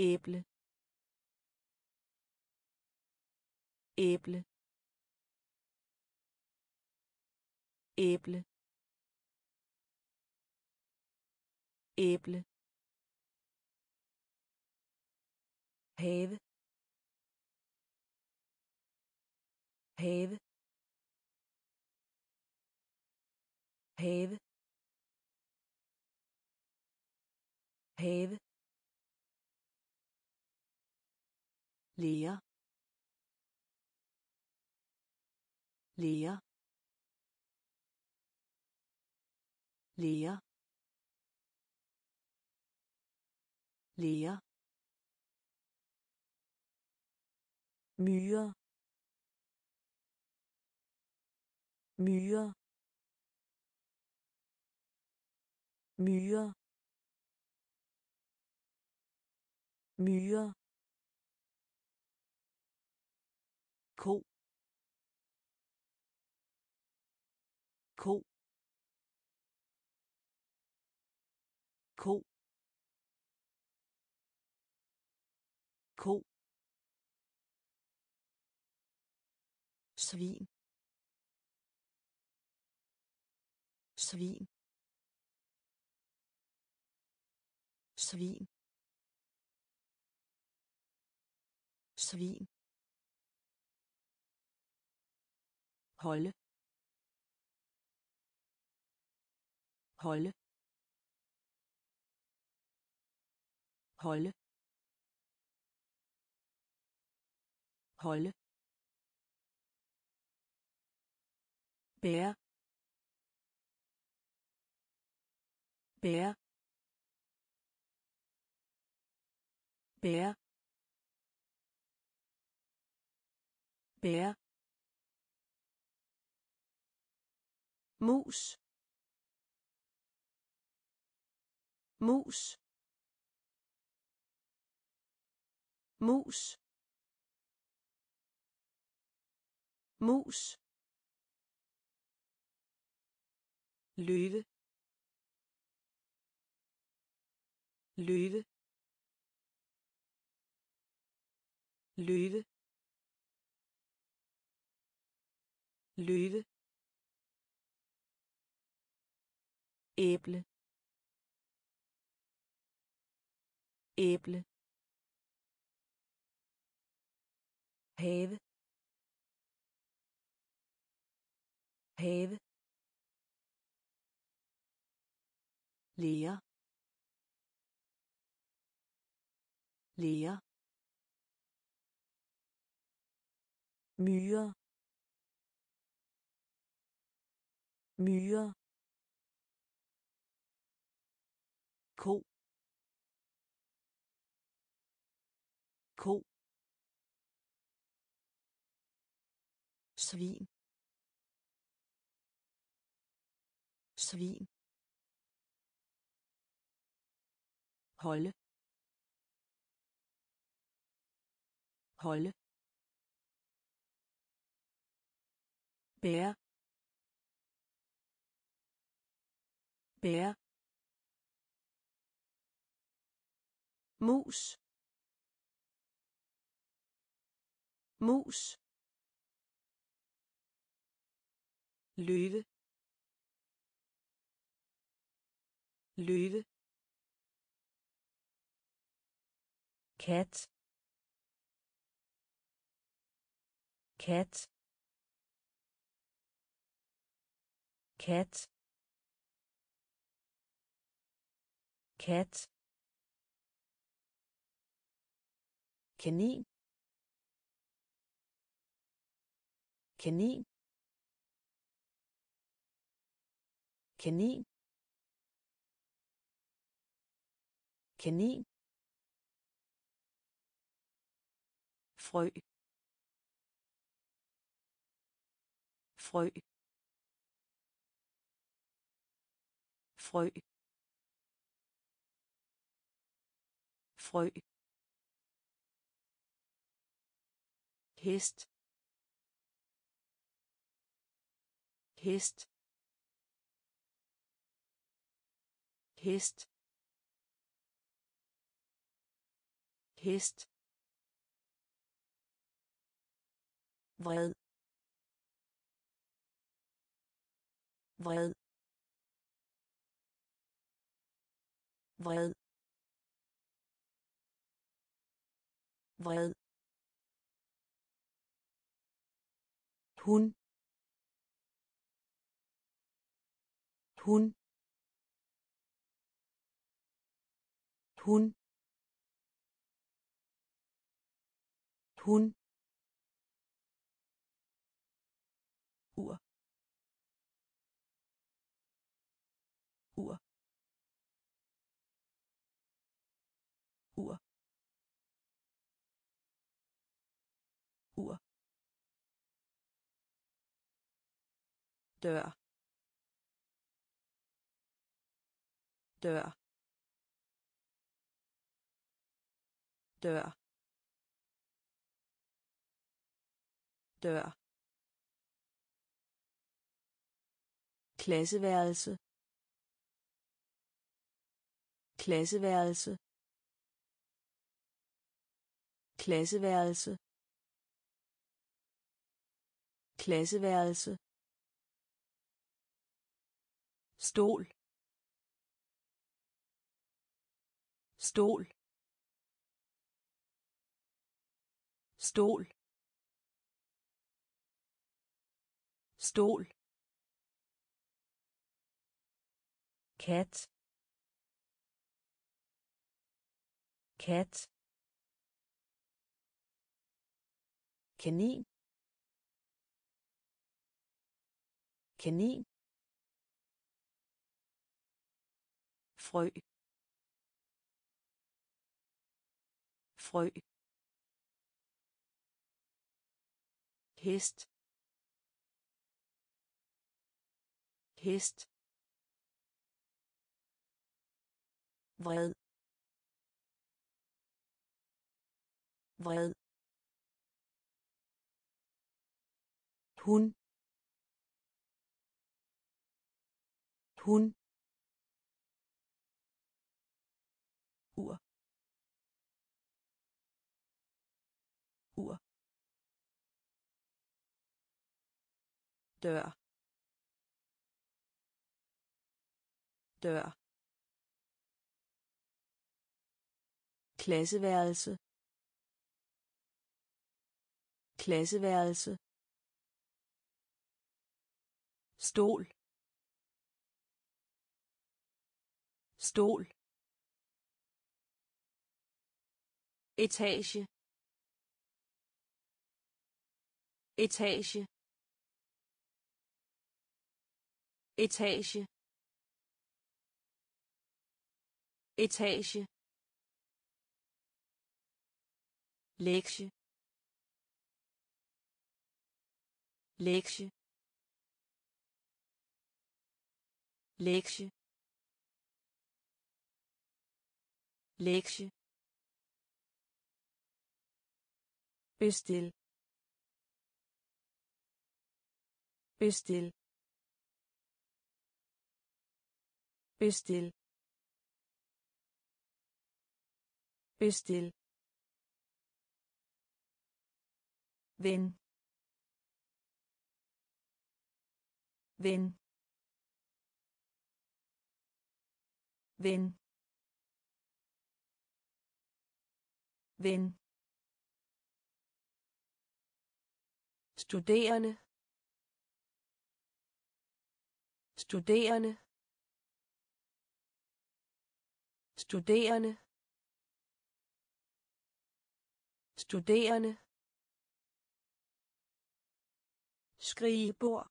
æble. Æble. Æble. Æble. Have. Have. Have. Have. Lære lære lære lære myre myre myre myre ko ko ko ko svin. Svin. Svin. Svin. Holde holde holde holde bære bære bære bære mus. Mus. Mus. Mus. Løve. Løve. Løve. Løve. Æble. Æble. Have. Have. Lære. Lære. Myre. Myre. Ko ko svin. Svin. Holde. Holde. Bære. Bære. Mus. Mus. Løve. Løve. Kat. Kat. Kat. Kat. Kanin. Kanin. Kanin. Kanin. Frø. Frø. Frø. Frø. Hest hest hest hest vred. Vred. Vred. Vred hun. Hun. Hun. Hun dør. Dør. Dør. Dør. Klasseværelse. Klasseværelse. Klasseværelse. Klasseværelse stol. Stol. Stol. Stol. Kat. Kat. Kanin. Kanin. Frø. Frø. Hest. Hest. Vred. Vred. Hun hun dør. Dør. Klasseværelse. Klasseværelse. Stol. Stol. Etage. Etage. Etage. Etage. Lektie. Lektie. Lektie. Lektie. Bestil. Bestil. Bestil. Bestil. Ven ven ven ven studerende. Studerende. Studerende. Studerende. Skrigebord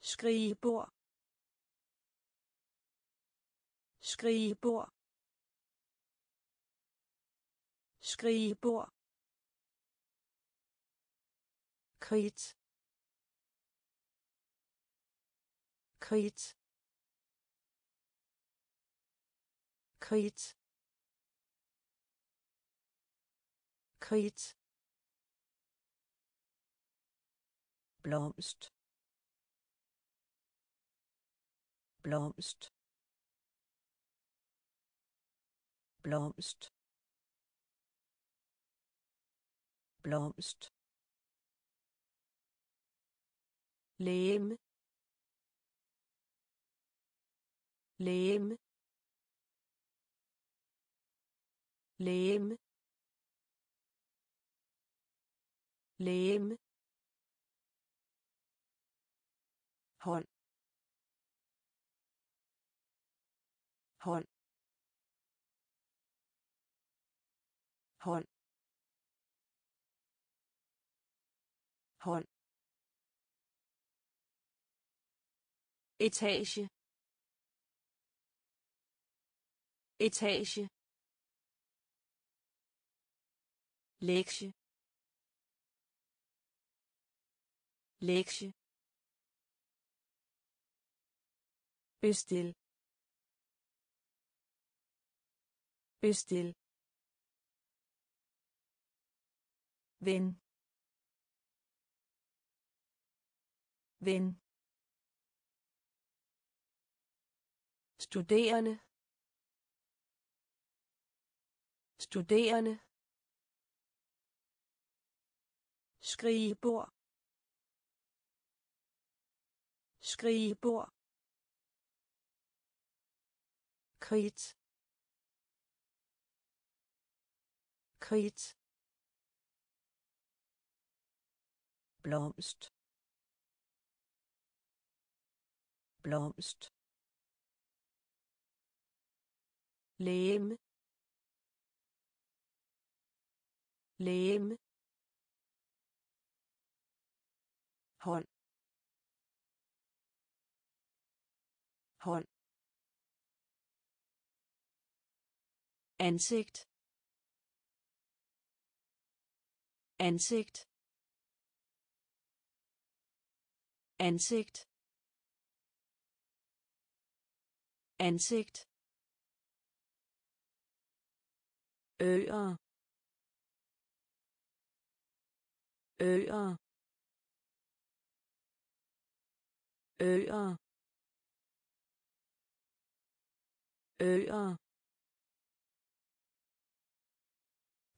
skrigebord skrigebord skrigebord kridt kridt kridt kridt blomst. Blomst. Blomst. Blomst. Læme læme Lem. Lem. hånd. Hånd. Hånd. Hånd. Etage. Etage. Lektie. Lektie. Bestil. Bestil. Ven ven studerende. Studerende. Skrigebord skrigebord kridt kridt blomst. Blomst. Læme læme hånd hånd ansigt. Ansigt. Ansigt. Ansigt. Øer. Øer. Øer. Øer.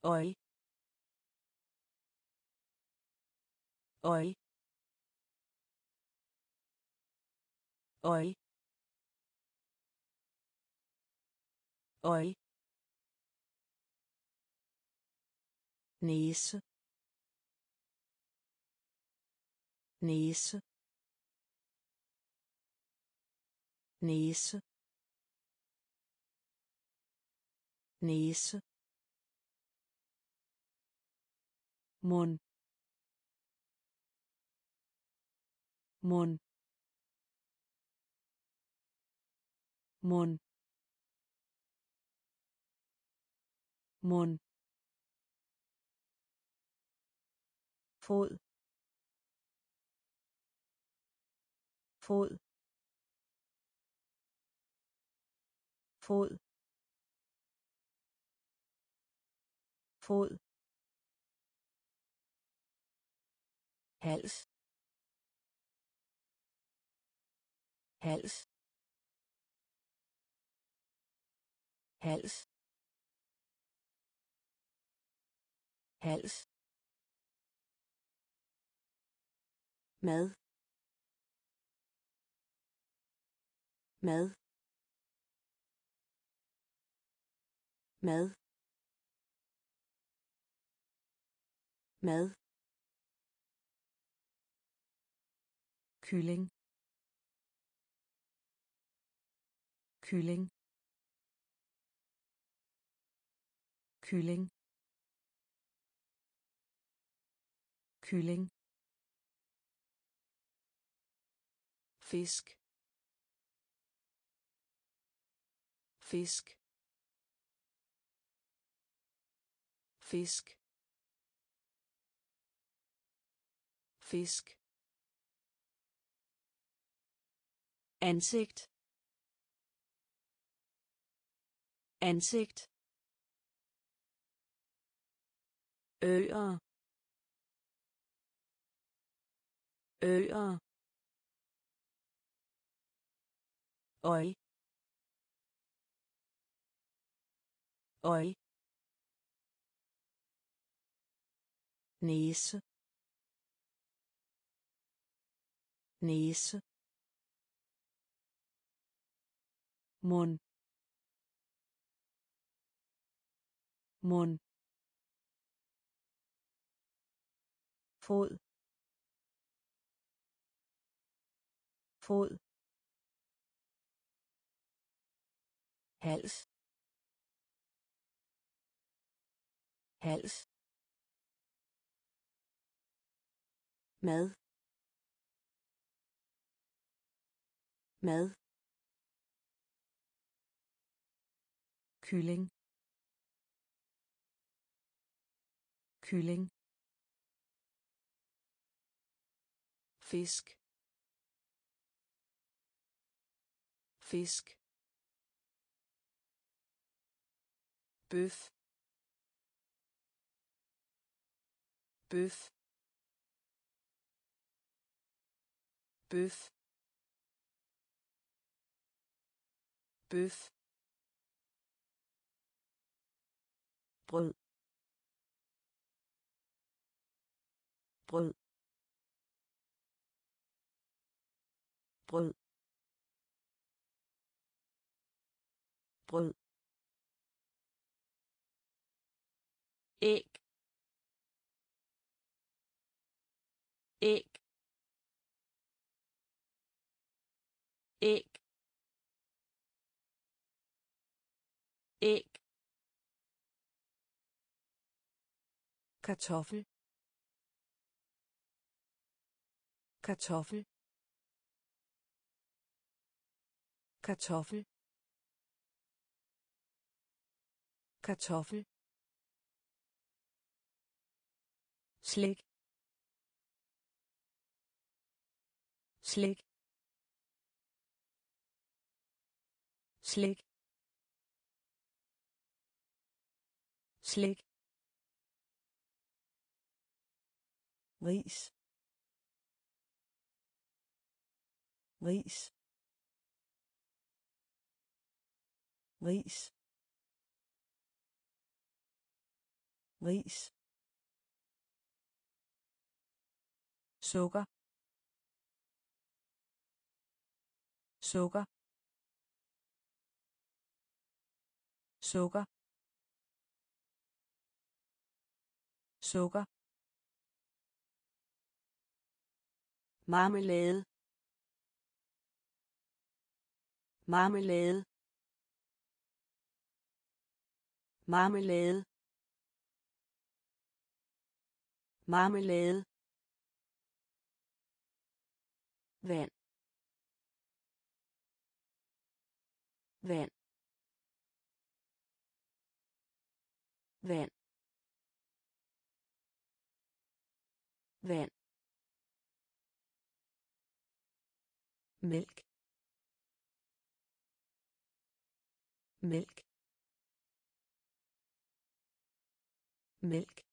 Øj. Øj. Øj. Øj. Næse. Næse. Næse næse mund mund mund mund fod. Fod. Fod. Fod. Hals. Hals. Hals. Hals. Mad. Mad. Mad. Mad. Kylling. Kylling. Kylling. Kylling. Fisk. Fisk. Fisk. Fisk. Ansigt. Ansigt. Øer. Øer. Øj. Øje næse næse mund mund fod. Fod. Hals. Hals. Mad. Mad. Kylling. Kylling. Fisk. Fisk. Bøf. Bøf. Bøf bøf brød brød brød brød æg æg æg. Æg. Kartoffel. Kartoffel. Kartoffel. Kartoffel. Slik. Slik. Slik. Slik. Ris. Ris. Ris. Ris. Sukker. Sukker sukker. Sukker. Marmelade. Marmelade. Marmelade. Marmelade. Vand. Vand. Vand. Vand. Mælk. Mælk. Mælk.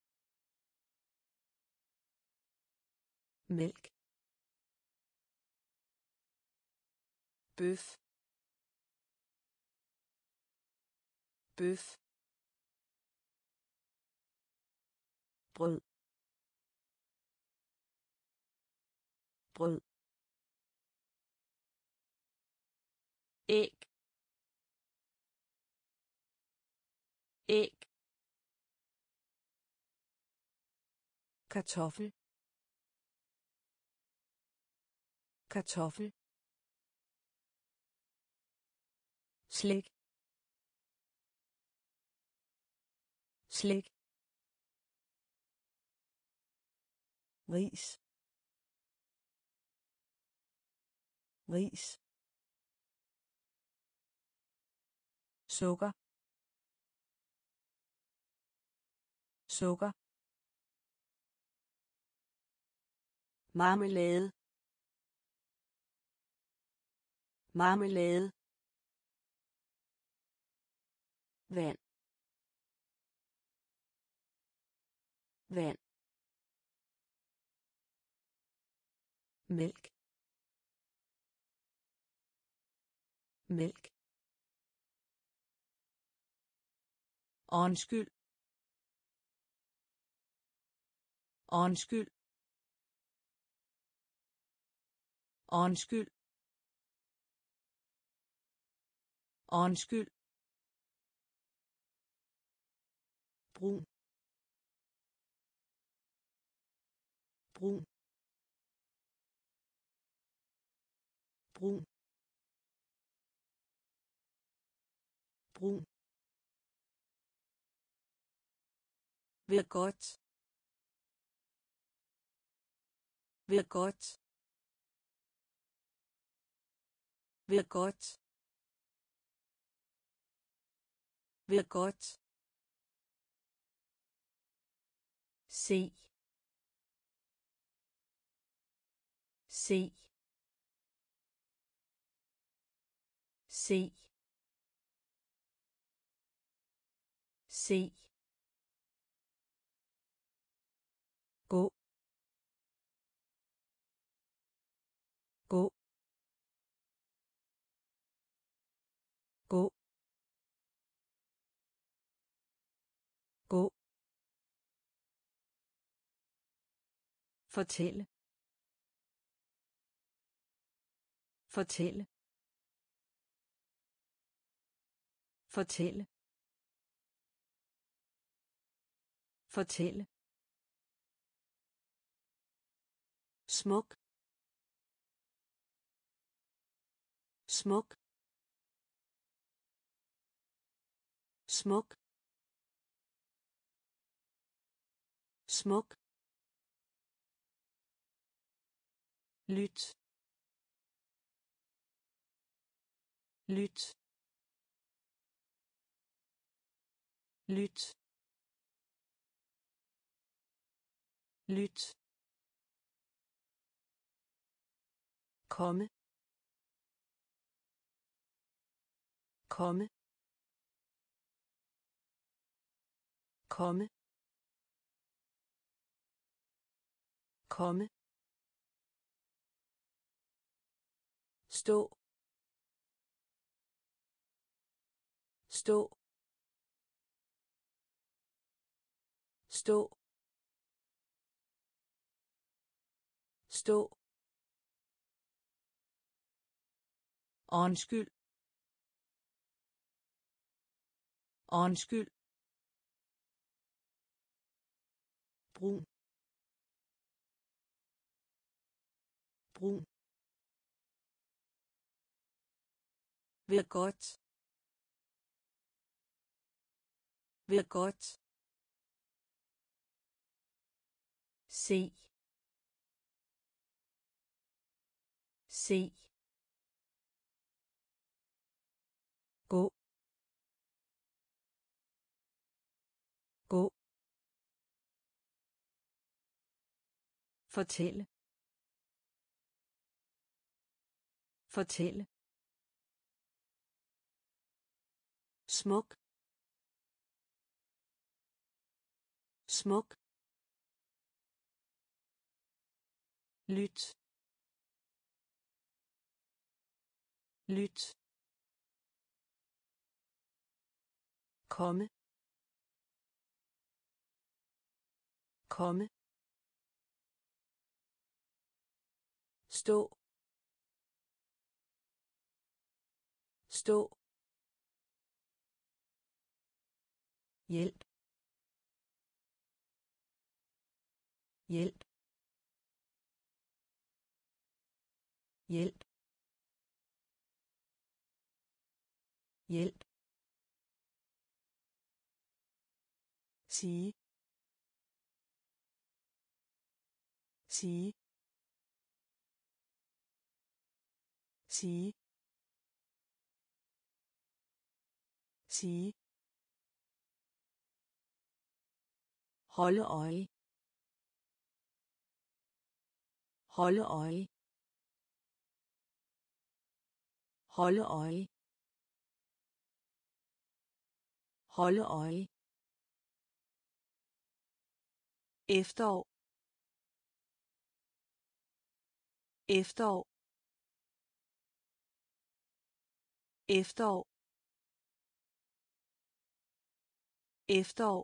Mælk. Bøf. Bøf. Brød. Brød. Æg. Æg. Kartoffel. Kartoffel. Slik. Slik. Ris. Ris. Sukker. Sukker. Marmelade. Marmelade. Vand. Vand. Mælk mælk Undskyld. Undskyld. Undskyld. Undskyld. brun brun brun brun Vær godt. Vær godt. Vær godt. Vær godt. se se se se gå. Gå. Gå. Gå. Fortælle. Fortælle. Fortælle fortælle smuk. Smuk. Smuk. Smuk. Lyt. Lyt. Lyt. Lyt. Komme. Komme. Komme. Komme. Stå. Stå. Stå stå Undskyld. Undskyld. brun brun Vær godt. Vær godt. Se se gå. Gå. Fortælle fortælle smuk. Smuk. Lyt. Lyt. Komme. Komme. Stå. Stå. Hjælp. Hjælp. Hjælp. Hjælp. Sige. Sige. Sige. Sige. Holde øje. Holde øje. Holde øje. Holde øje. Efterår. Efterår. Efterår. Efterår.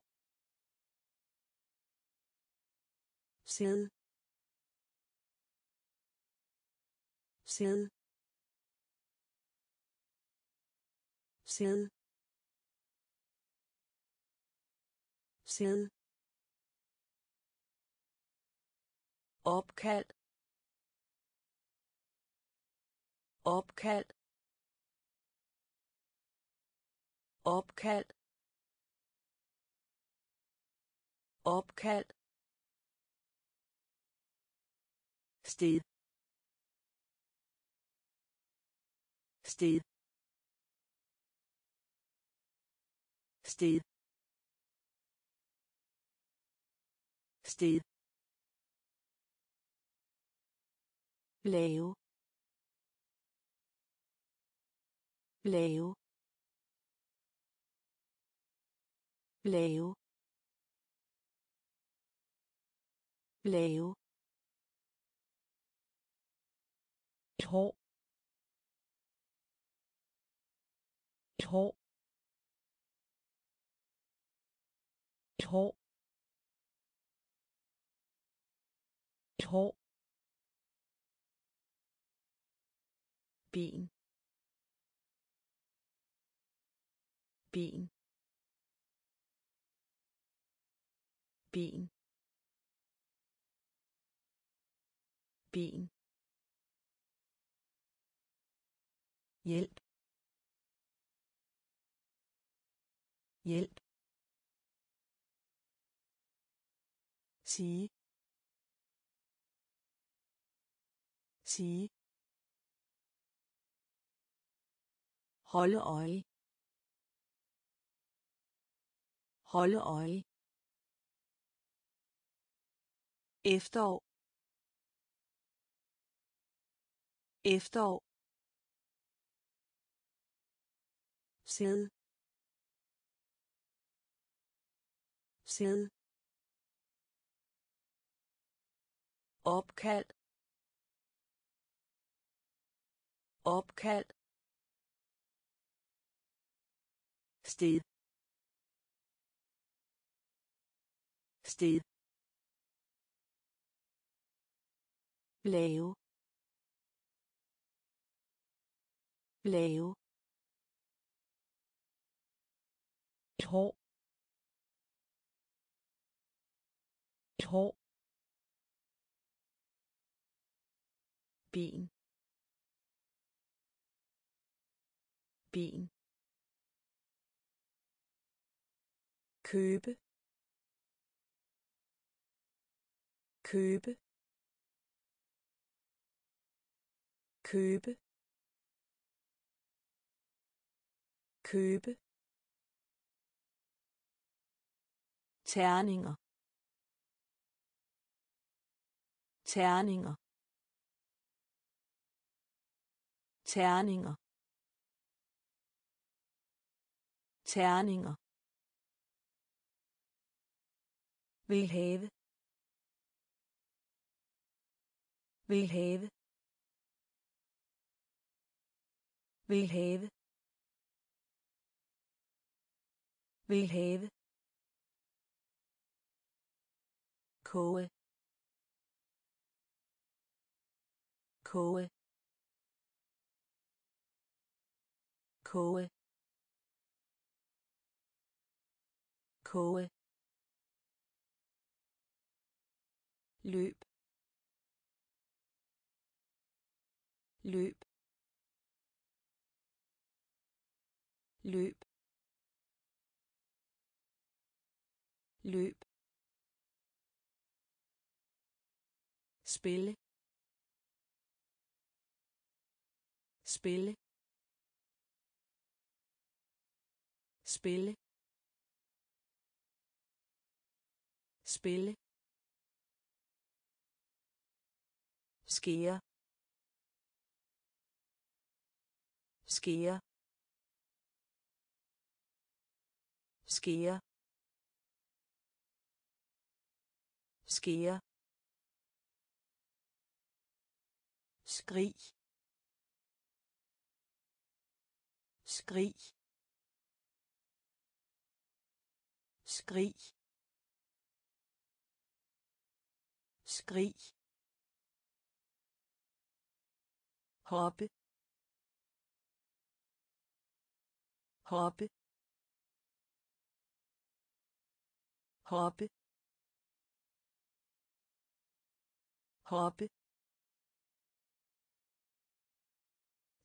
Sæde. Sæde. Sæde. Sæde. Opkald. Opkald. Opkald. Opkald. Sted. Sted. Sted. Sted. Lave. Lave. Lave. Lave. Et hår. Et hår. Hår. Et hår. Ben. Ben. Ben. Ben. Hjælp. Hjælp. Sige. Sige. Holde øje. Holde øje. Efterår. Efterår. Sæd sæd opkald opkald sted sted lave lave et hår et hår ben ben købe. Købe. Købe. Købe. Terninger. Terninger. Terninger. Terninger. Vil have. Vil have. Vil have. Vil have. Koge. Koge. Koge. Koge. Løb. Løb. Løb. Løb. Spille. Spille. Spille spille skære skære skære skære skrig skrig skrig. Skrig. Hoppe. Hoppe. Hoppe. Hoppe.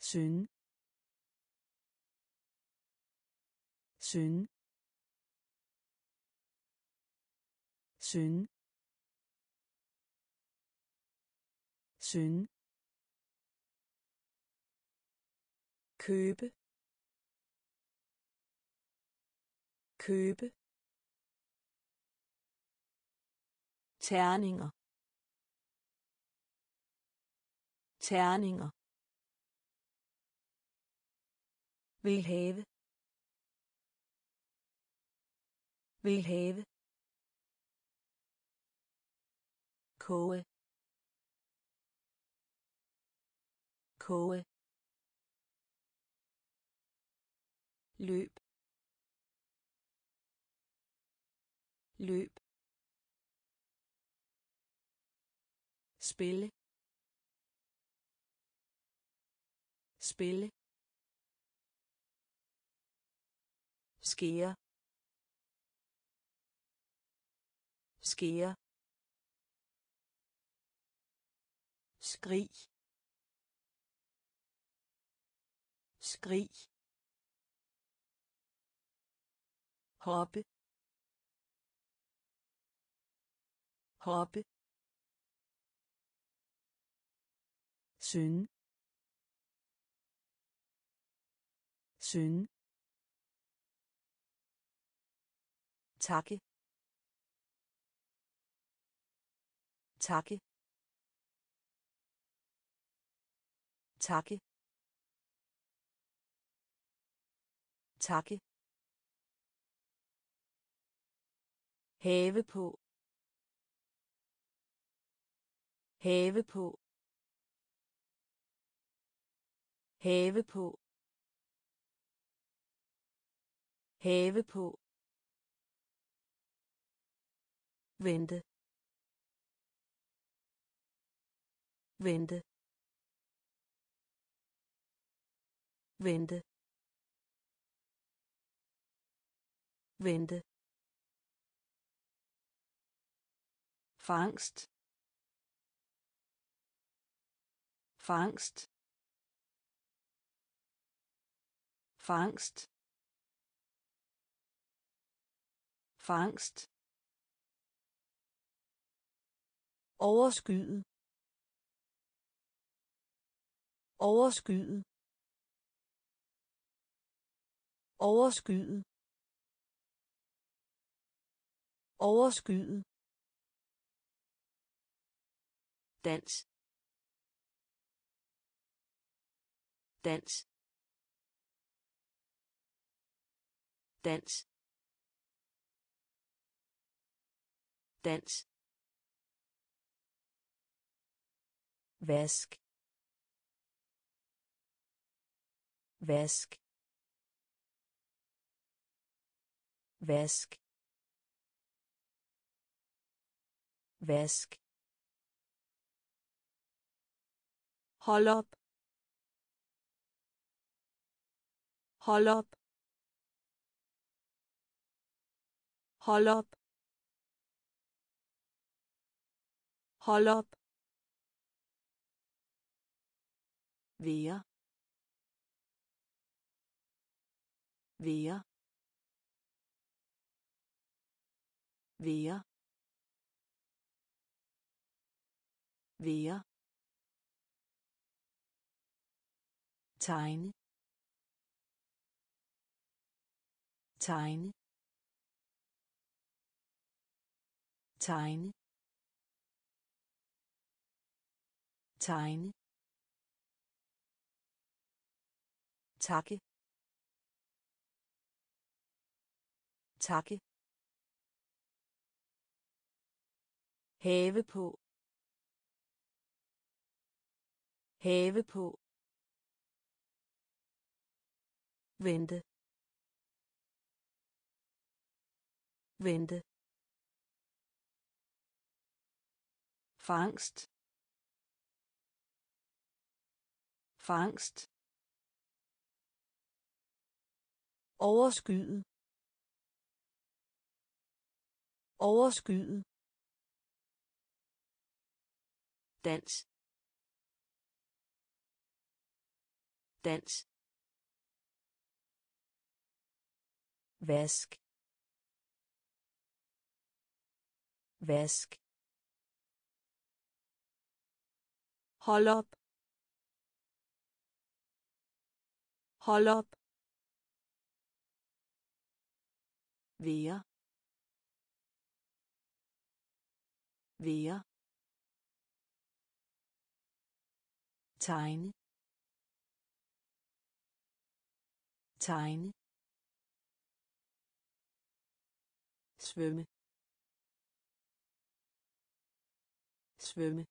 Synge synge synge synge købe. Købe. Terninger. Terninger. Vil have. Vil have. Koge. Koge. Løb. Løb. Spille. Spille. Skære. Skære. Skrig. Skrig. Hoppe. Hoppe. Synge synge takke. Takke. Takke. Takke. Have på. Have på. Have på. Have på. Vente. Vente. Vente. Vente. Fangst. Fangst. Fangst. Fangst. Overskyet. Overskyet. Overskyet overskyet dans. Dans. Dans. Dans. Vask. Vask. Vask vask Hold op. Hold op. Hold op. Hold op. Være. Være. Være. Være. tegne tegne tegne tegne takke takke have på. Have på. Vente. Vente. Fangst. Fangst. Overskyet. Overskyet. Dans. Dans. Vask. Vask. Hold op. Hold op. Være være tegne. Tegne. Svømme. Svømme.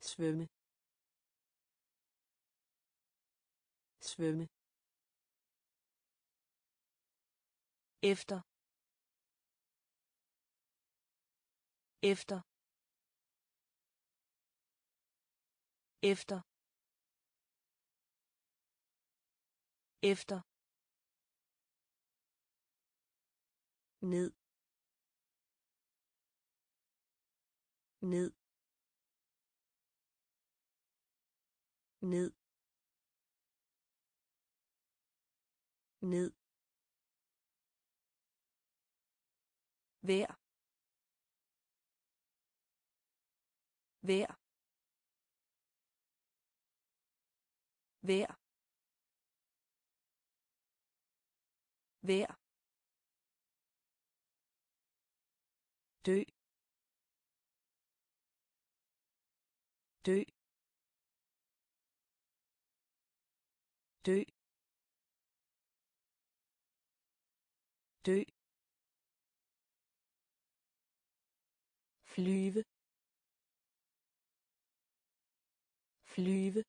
Svømme. Svømme. Efter. Efter. Efter. Efter. Ned. Ned. Ned. Ned. Vær vær vær. Vær. Dø. Dø. Dø. Dø. Flyve. Flyve.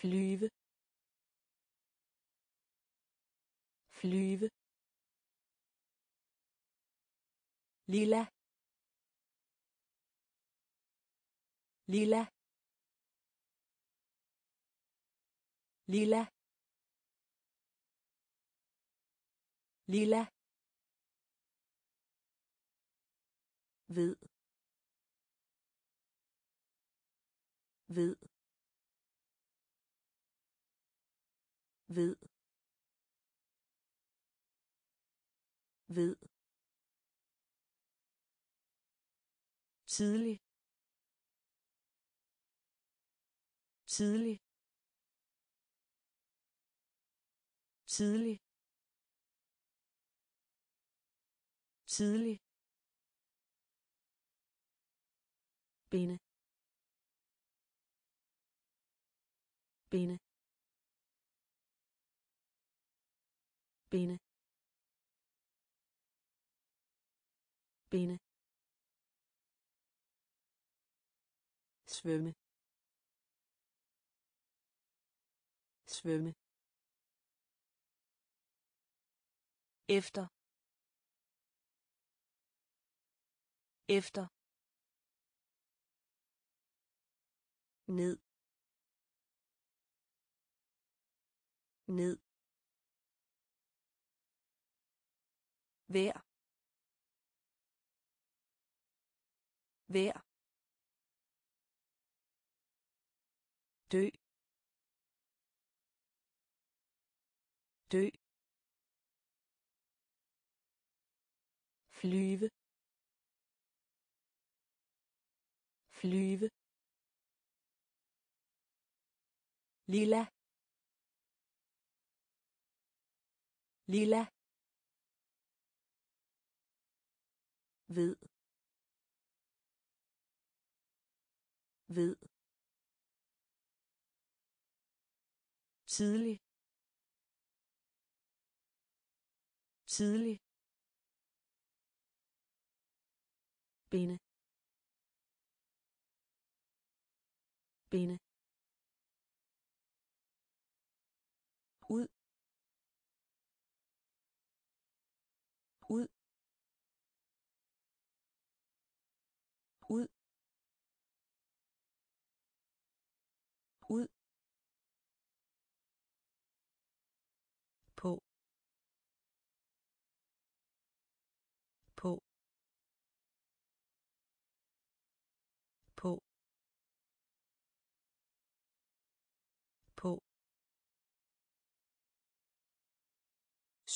Flyve flyve lilla lilla lilla lilla. Ved. Ved. Ved. Ved. Tidlig. Tidlig. Tidlig. Tidlig. Binde. Binde. Binde. Binde. Svømme. Svømme. Efter. Efter. Ned. Ned. Vær. Vær. Dø. Dø. Flyve. Flyve. Lilla. Lilla. Ved. Ved. Tidlig. Tidlig. Binde. Binde.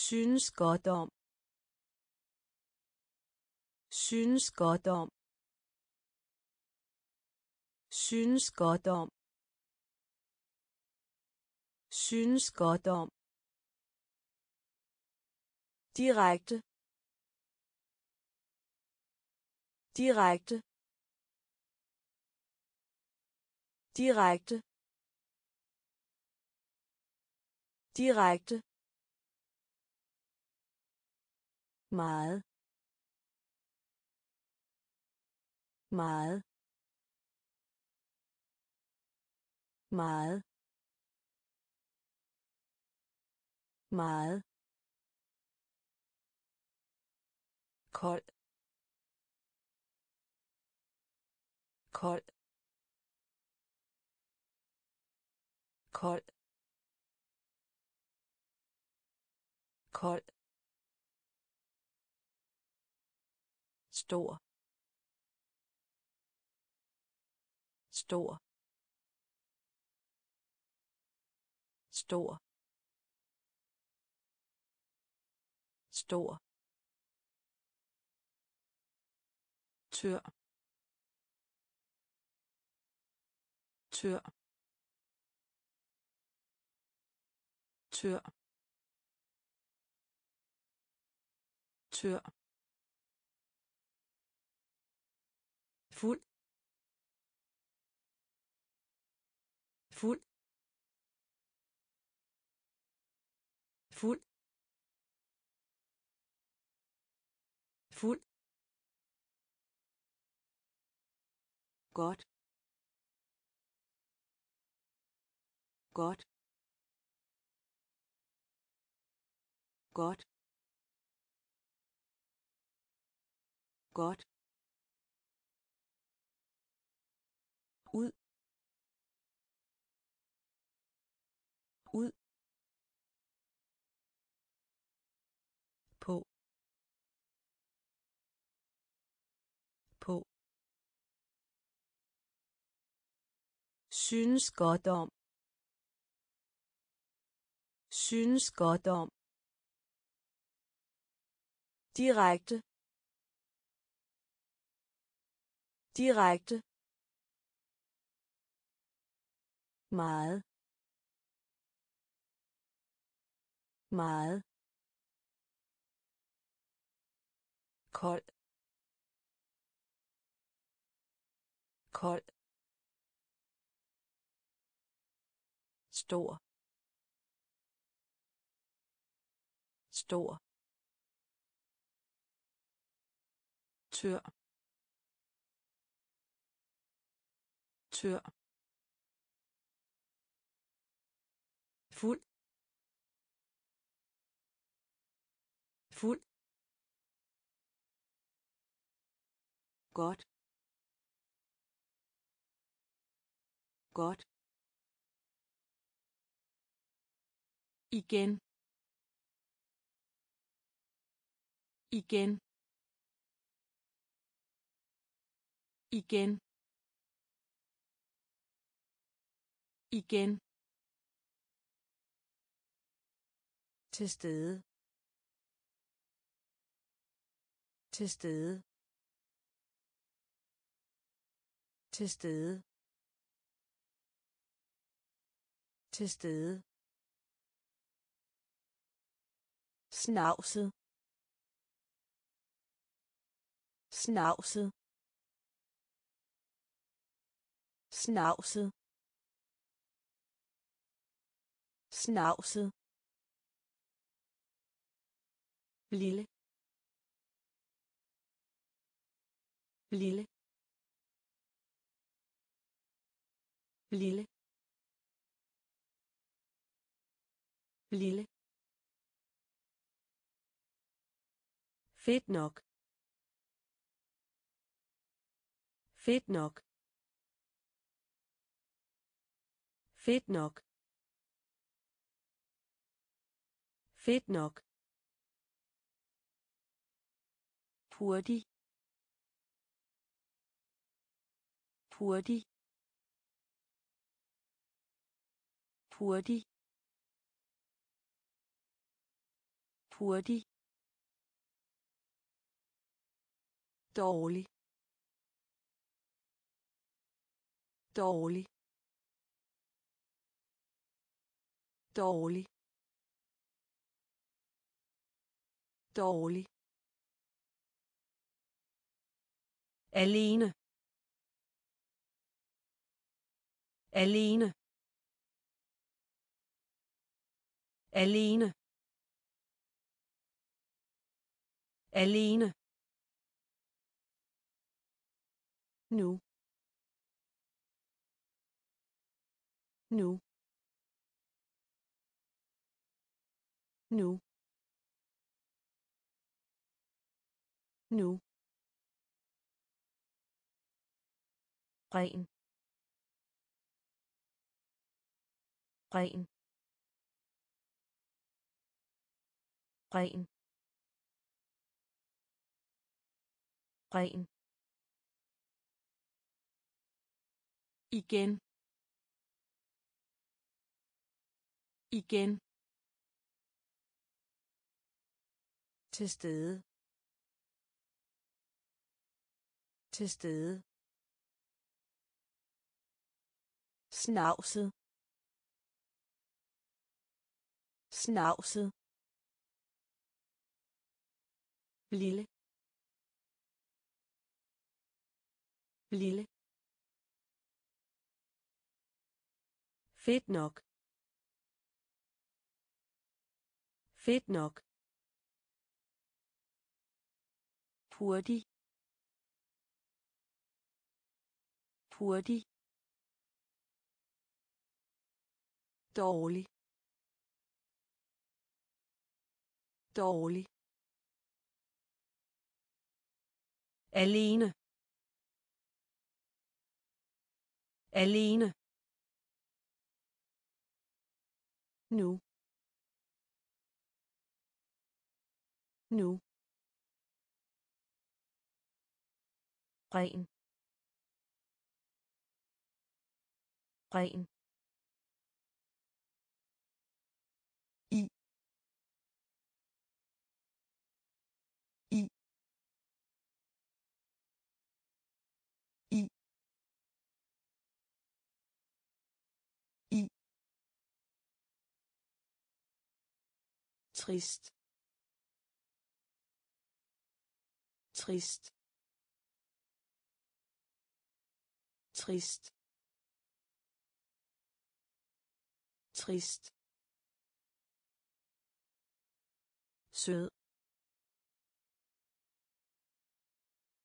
Synes godt om. Synes godt om. Synes godt om. Synes godt om. Direkte. Direkte. Direkte. Direkte. Meget. Meget. Meget. Meget. Kold. Kold. Kold. Kold. Stor. Stor. Stor. Stor. Tør. Tør. Tør. Tør. Fuld fuld fuld fuld godt. Godt. Godt. Godt synes godt om. Synes godt om. Direkte. Direkte. Meget. Meget. Kold. Kold. Stor. Stor. Tør. Tør. Fuld. Fuld. Godt. Godt. Igen. Igen. Igen. Igen. Til stede. Til stede. Til stede. Til stede. Snavset. Snavset. Snavset. Snavset. Lille. Lille. Lille. Lille. Fedt nok. Fedt nok. Fedt nok. Fedt nok. Hurtig. Hurtig. Hurtig. Hurtig. Dårlig. Dårlig. Dårlig. Dårlig. Alene. Alene. Alene. Alene. Nu. Nu. Nu. Nu. Ren. Ren. Ren. Ren. Igen. Igen. Til stede. Til stede. Snavset. Snavset. Lille. Lille. Fedt nok. Fedt nok. Hurtig. Hurtig. Dårlig. Dårlig. Alene. Alene nu. Nu. Ren. Ren. Trist. Trist. Trist. Trist. Sød.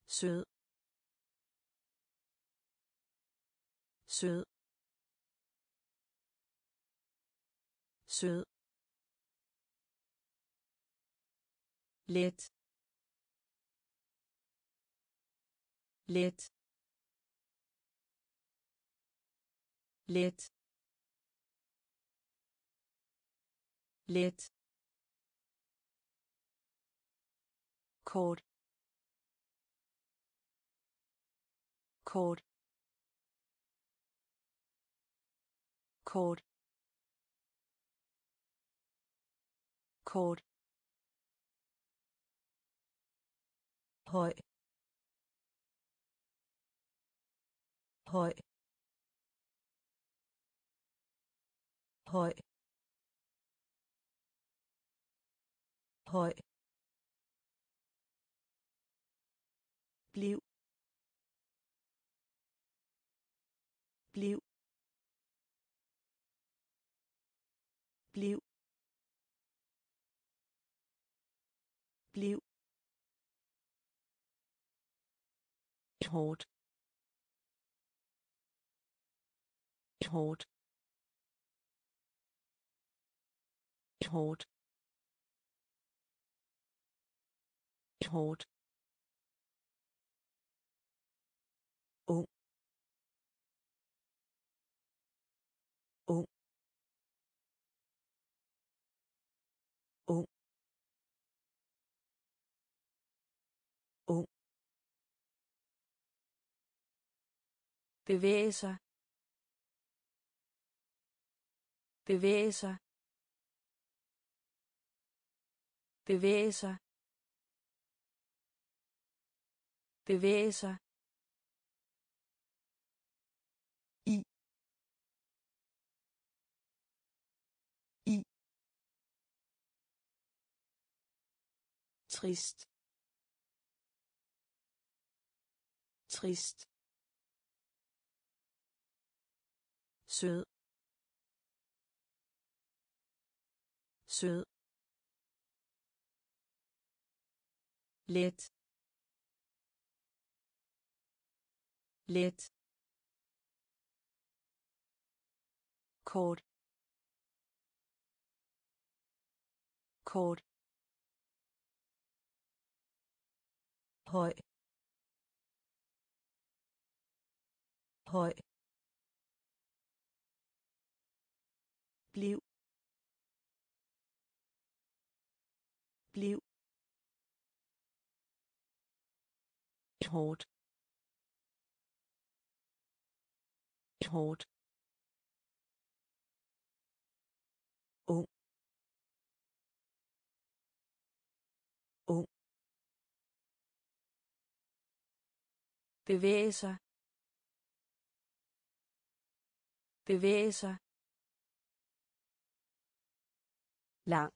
Sød. Sød. Sød. Let. Let. Let. Let. Kort. Kort. Kort. Kort høj høj høj høj bliv bliv bliv bliv hårdt hårdt hårdt hårdt bevæge sig. Bevæge sig. Bevæge sig. Bevæge sig. Trist. Trist sød. Sød. Let. Let. Kort. Kort. Høj. Høj. Bliv. Bliv. Hårdt. Hårdt. Ung. Ung. Bevæge sig. Bevæge sig. Lang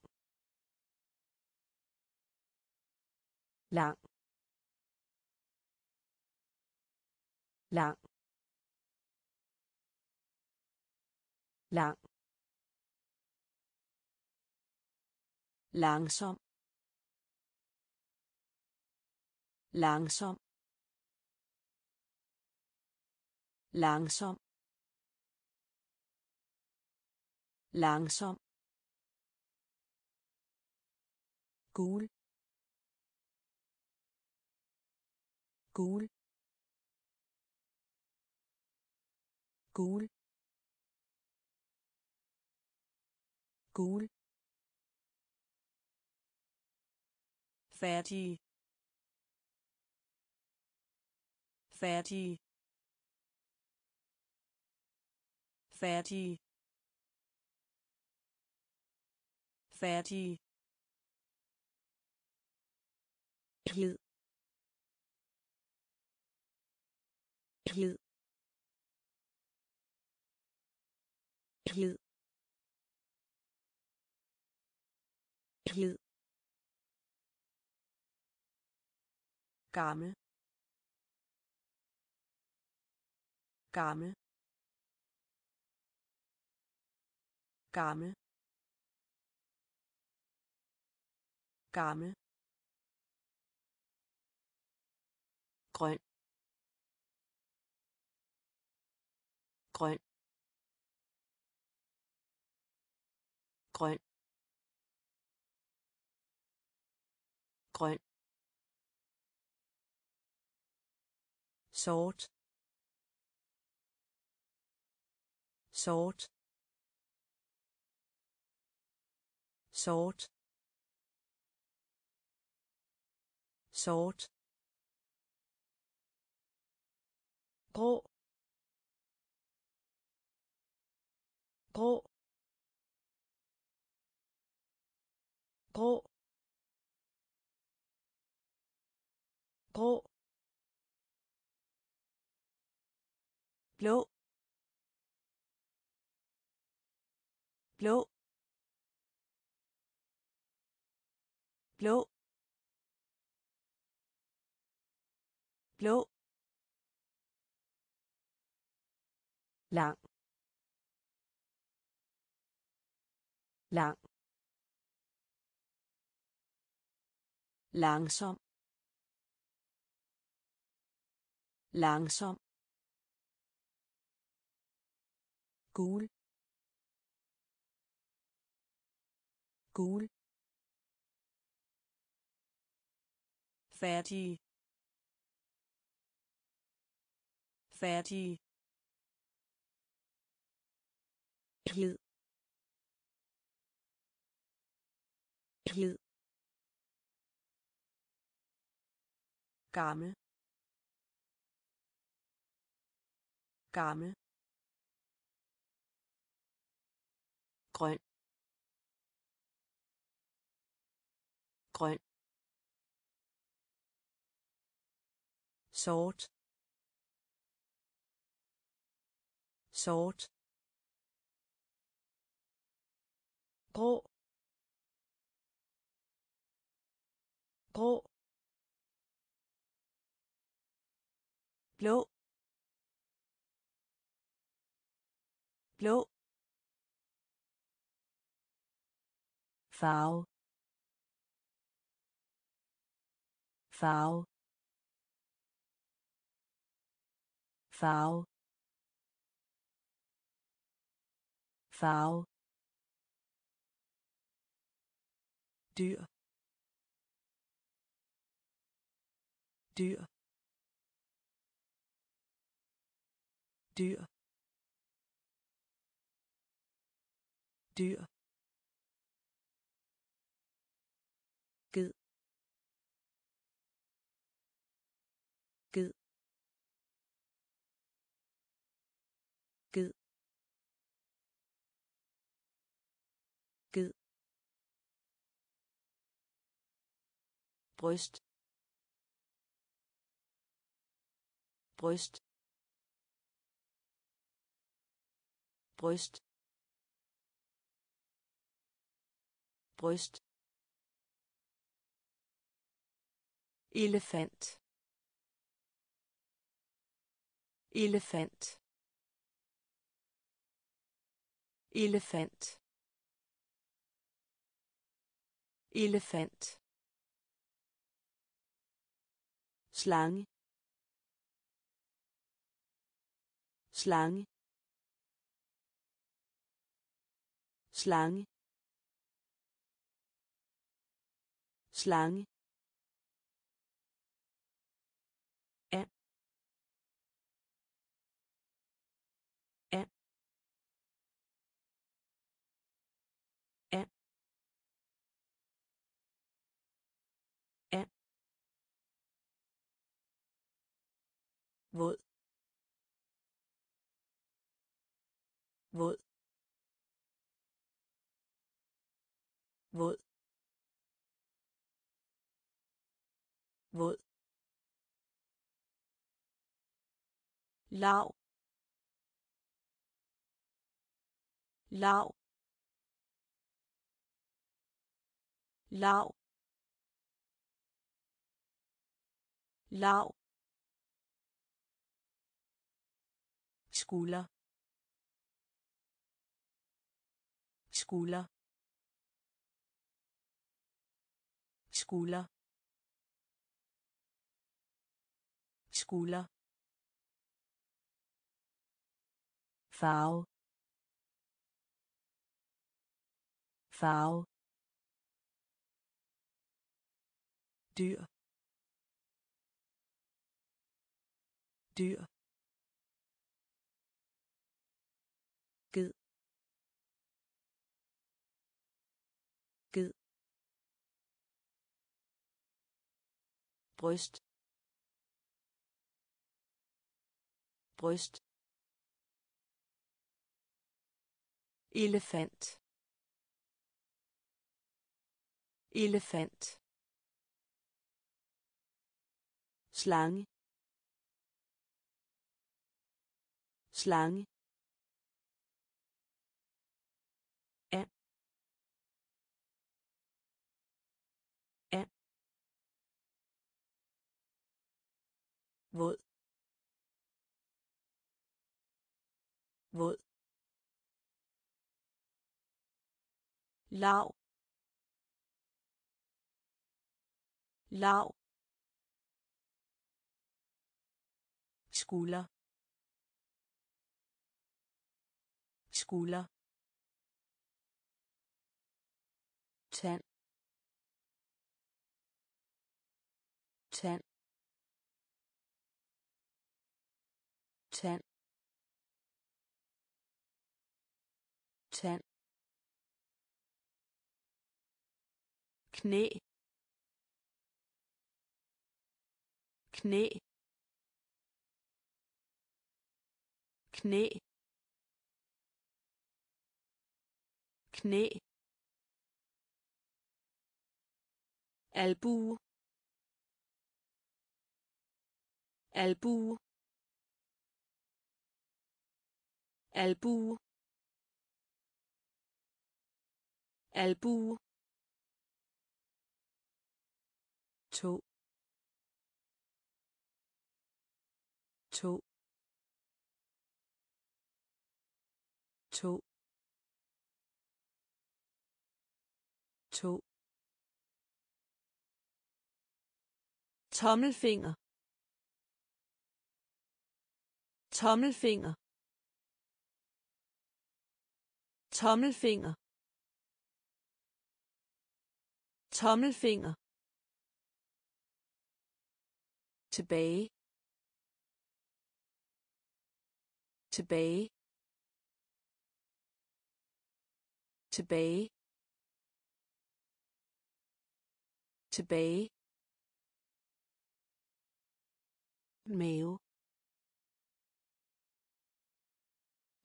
lang lang lang langsom. Langsom. Langsom. Langsom gul. Gul. Gul. Gul. Færdig færdig færdig færdig glid glid glid glid gammel gammel gammel gammel sort. Sort. Sort. Sort. Grå. Grå. Grå. Grå. Blå. Blå. Blå. Blå. Lang. Lang. Langsom. Langsom. Gul. Gul. Færdig færdig hed. Hed. Gammel. Gammel. Sort. Sort. Grå. Grå. Blå. Blå. Farve. Farve. Farve farve dyr. Dyr. Dyr. Dyr bryst. Bryst. Bryst. Bryst. Elefant. Elefant. Elefant. Elefant. Slange slange slange slange våd. Våd. Våd. Våd. Lav. Lav. Lav. Lav. Skulder. Skulder. Skulder. Skulder. Farve farve dyr. Dyr. Bryst. Bryst. Elefant. Elefant. Slange. Slange. Våd. Våd. Lav. Lav. Skulder. Skulder. Tand. Tand. Tand. Tand. Knæ. Knæ. Knæ. Knæ. Albu. Albu. Albu. Albu. To. To. To. To. Tommelfinger. Tommelfinger. Tommelfinger. Tommelfinger. Tilbage. Tilbage. Tilbage. Tilbage. Mave.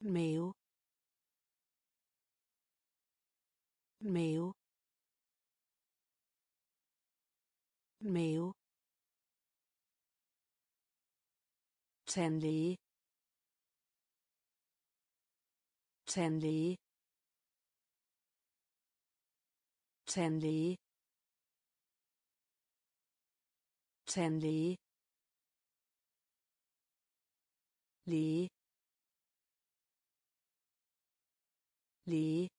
Mave. Mave mave tandlæge. Tandlæge. Tandlæge. Tandlæge. Læge. Læge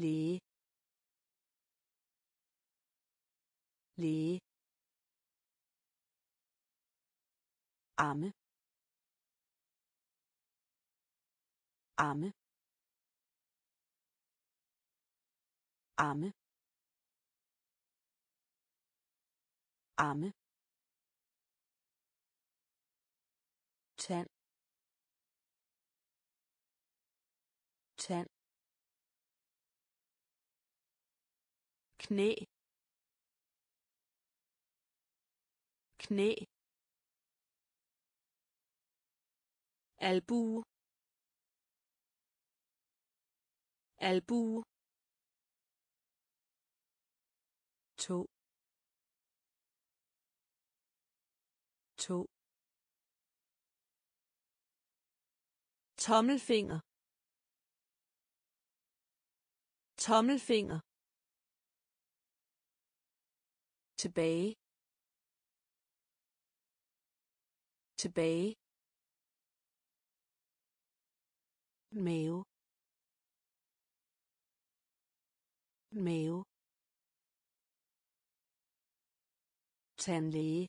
læge. Læge. Arme arme arme arme tand. Tand. Knæ. Knæ. Albu. Albu. To. To. Tommelfinger. Tommelfinger. Tilbage tilbage mave mave tandlæge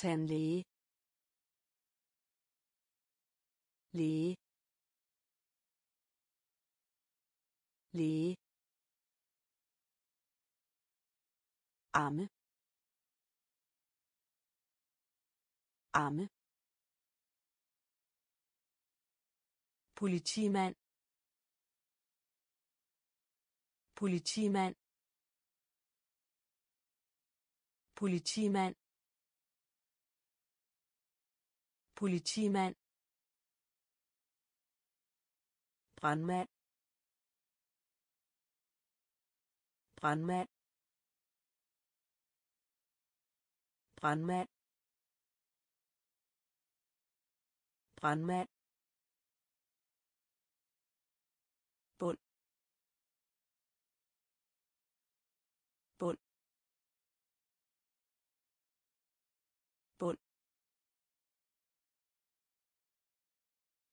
tandlæge læge læge arme arme politimand. Politimand. Politimand. Politimand. Brandmand. Brandmand. Brandmand. Brandmand. Bund. Bund. Bund.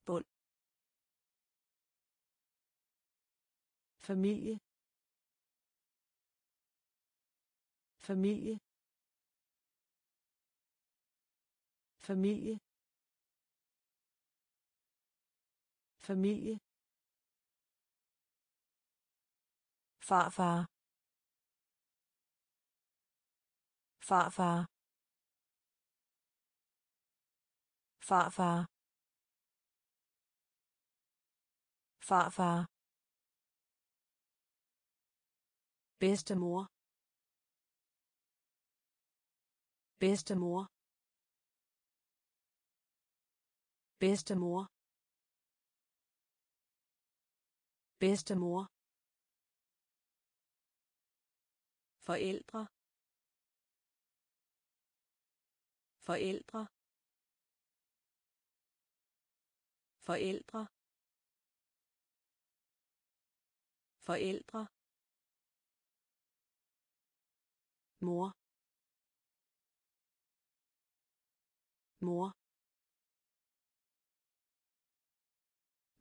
Bund. Familie. Familie. Familie. Familie. Farfar. Farfar. Farfar. Farfar. Bedstemor. Bedstemor. Bedstemor. Bedstemor. Forældre. Forældre. Forældre. Forældre. Mor. Mor.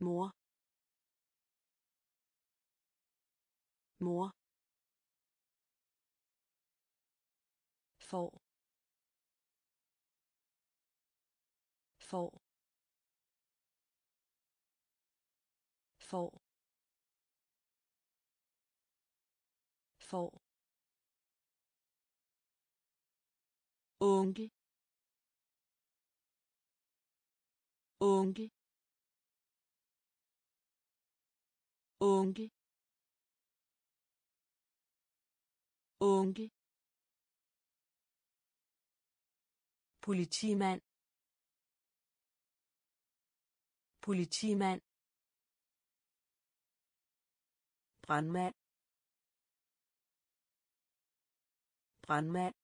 Mor mor for for for for unge unge unge unge politimand. Politimand. Brandmand. Brandmand.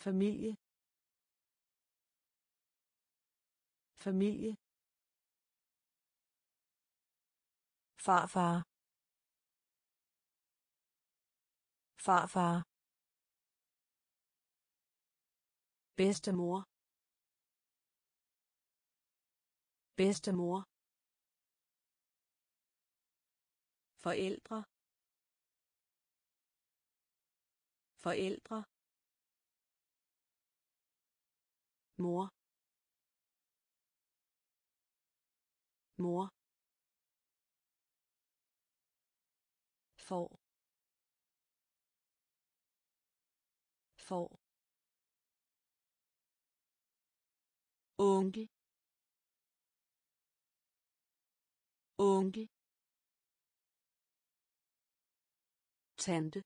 Familie. Familie. Farfar. Farfar. Bedstemor. Bedstemor. Forældre. Forældre. Mor. Mor. For for unge unge tante.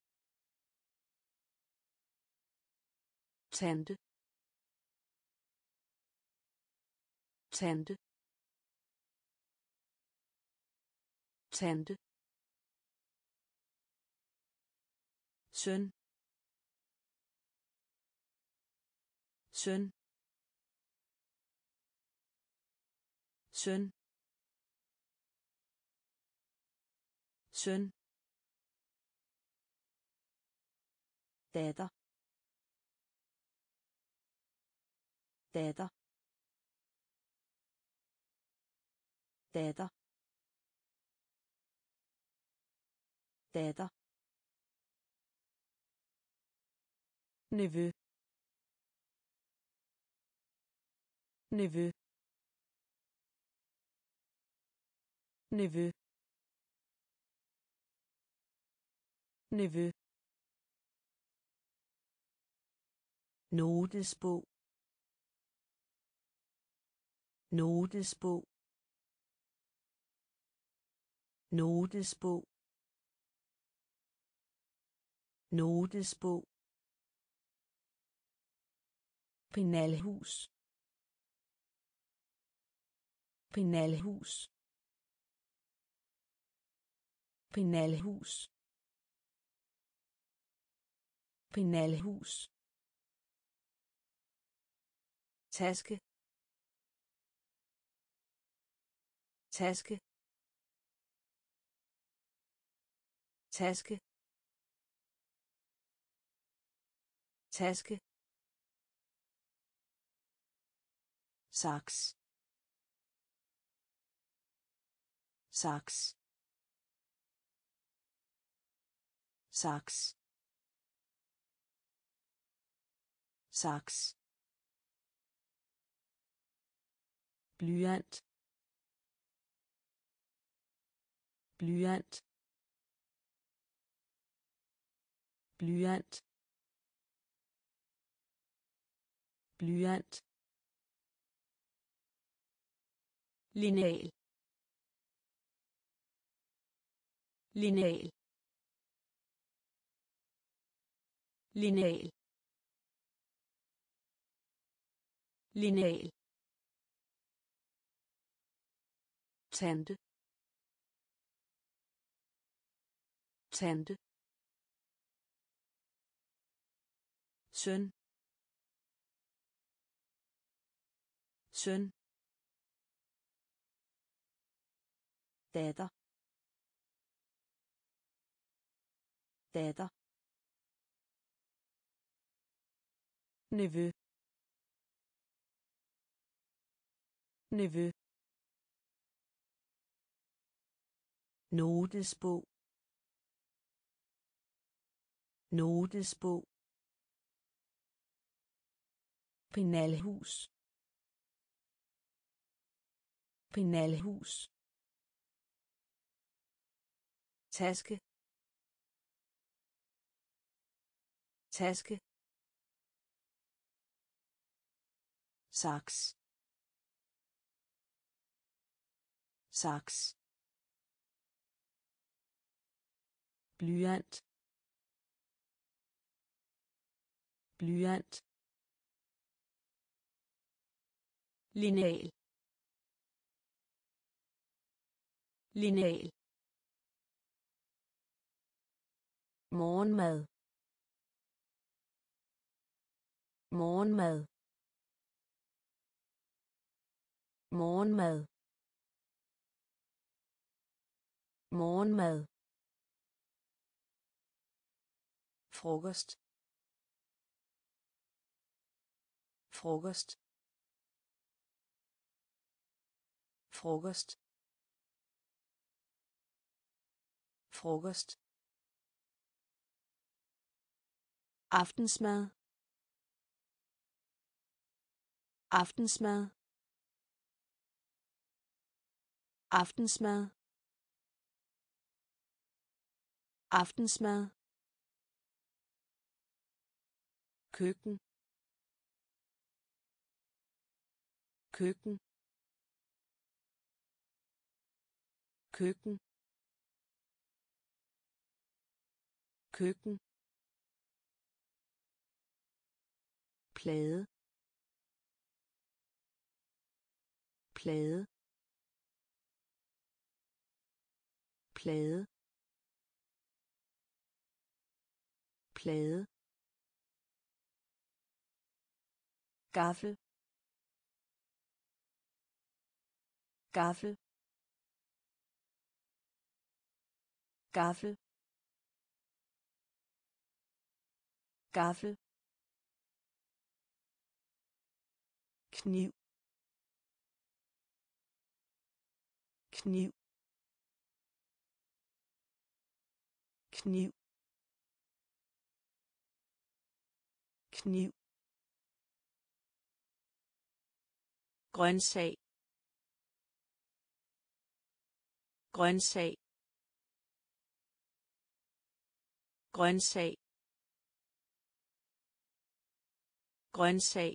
Tante. Tante. Tante. Søn. Søn. Søn. Søn. Datter. Datter. Datter datter nevø nevø nevø nevø notesbog. Notesbog notesbog. Notesbog. Penalhus. Penalhus. Penalhus. Penalhus. Taske. Taske. Taske. Taske. Saks. Saks. Saks. Saks. Blyant. Blyant. Blyant blyant lineal lineal lineal lineal. Tante. Tante. Søn. Søn. Datter. Datter. Nevø. Nevø. Notesbog. Notesbog penalhus. Penalhus. Taske. Taske. Saks. Saks. Blyant. Blyant. Lineal. Lineal. Morgenmad. Morgenmad. Morgenmad. Morgenmad. Frokost. Frokost. Frokost. Frokost. Aftensmad. Aftensmad. Aftensmad. Aftensmad. Køkken. Køkken. Køkken. Køkken. Plade. Plade. Plade. Plade. Gaffel. Gaffel. Gaffel. Gaffel. Kniv. Kniv. Kniv. Kniv. Grøntsag. Grøntsag. Grøntsag. Grøntsag.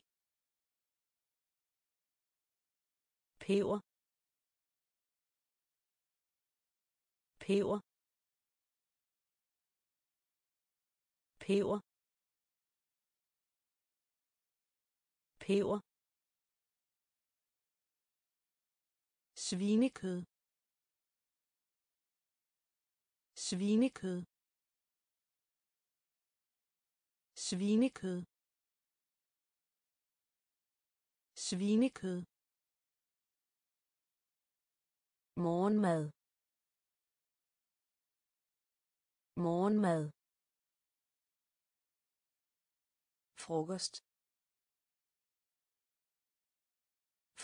Peber. Peber. Peber. Peber. Svinekød. Svinekød. Svinekød. Svinekød. Morgenmad. Morgenmad. Frokost.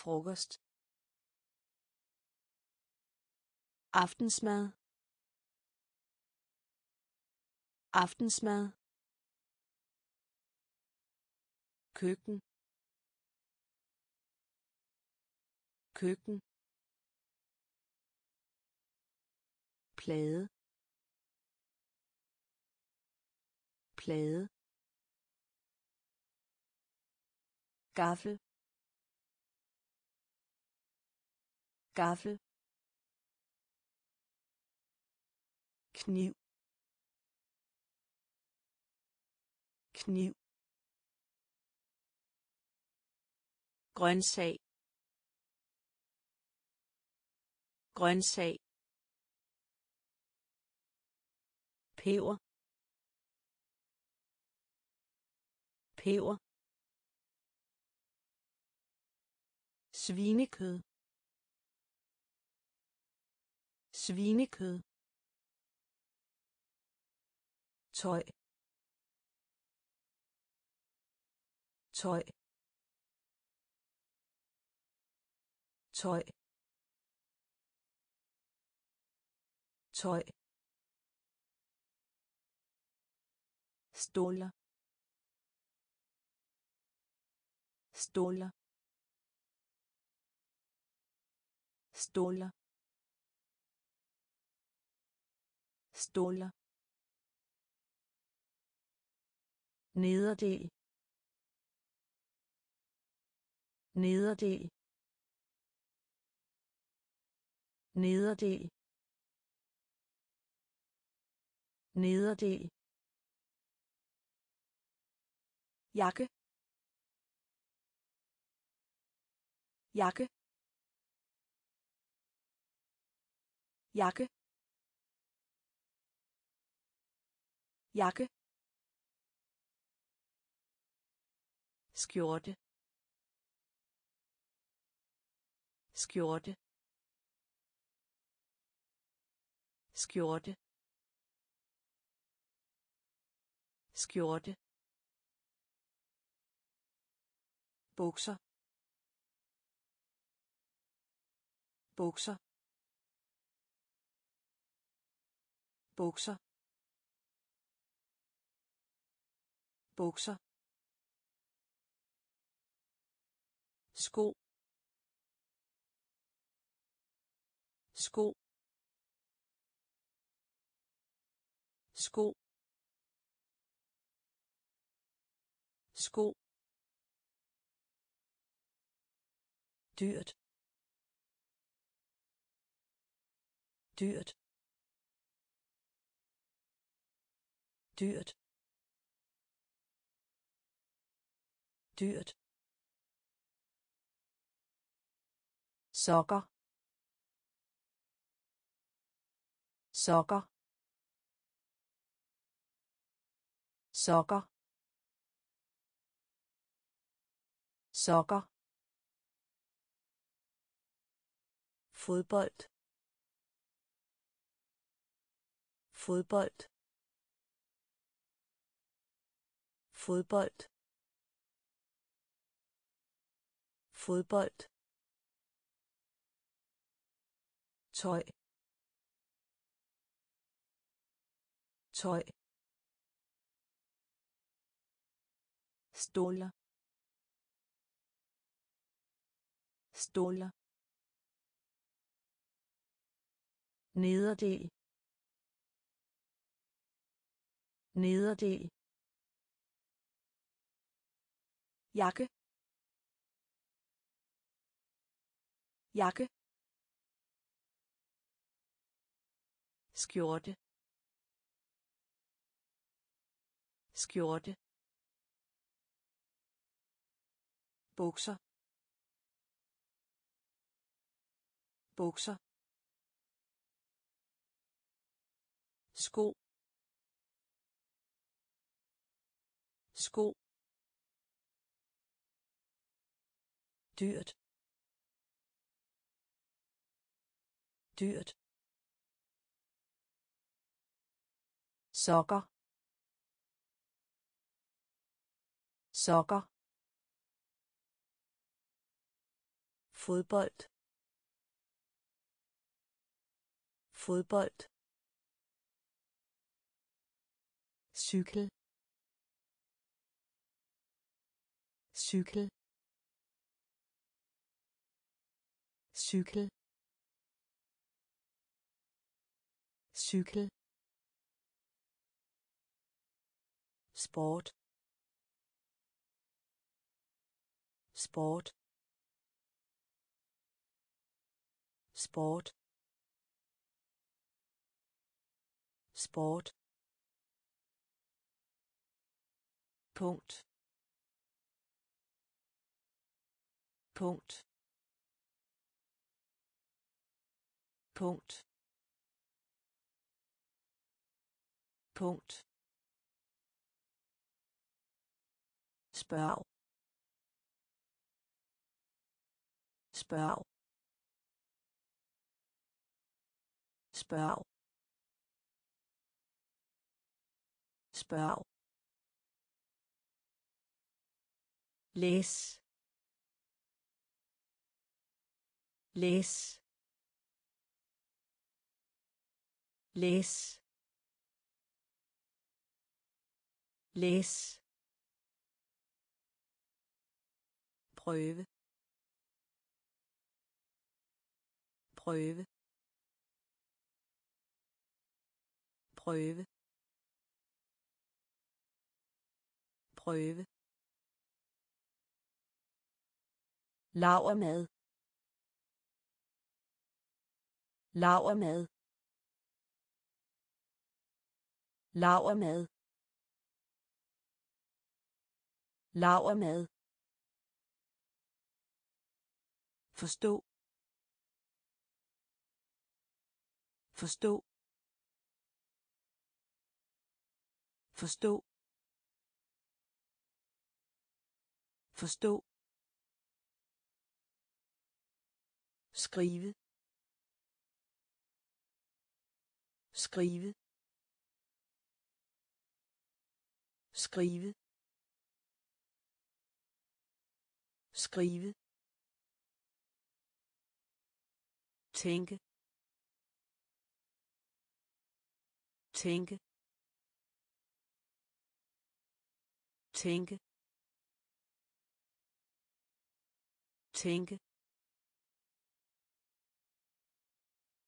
Frokost. Aftensmad. Aftensmad. Køkken. Køkken. Plade. Plade. Gaffel. Gaffel. Kniv. Kniv. Grøntsag. Grøntsag. Peber. Peber. Svinekød. Svinekød. Tøj. Tøj. Tøj. Tøj. Stoler stoler stoler stoler nederdel. Nederdel. Nederdel nederdel jakke. Jakke. Jakke. Jakke. Skjorte. Skjorte. Skjorte skjorte bukser bukser bukser bukser sko sko sko. Sko. Dyrt. Dyrt. Dyrt. Dyrt. Sokker. Sokker. Sokker. Sokker. Fodbold. Fodbold. Fodbold. Fodbold. Tøj. Tøj. Stoler stoler nederdel. Nederdel. Jakke. Jakke. Skjorte. Skjorte. Bukser. Bukser. Sko. Sko. Dyrt. Dyrt. Sokker. Sokker. Fodbold. Fodbold. Cykel. Cykel. Cykel. Cykel. Sport. Sport. Sport. Sport. Punkt. Punkt. Punkt. Punkt. Spørg spørg spørg. Spørg. Læs. Læs. Læs. Læs. Prøve. Prøve. Prøve. Prøve. Lavermad. Lavermad. Lavermad. Lavermad. Forstå. Forstå. Forstå. Forstå. Skrive. Skrive. Skrive. Skrive. Tænke. Tænke. Tænke. Tænke.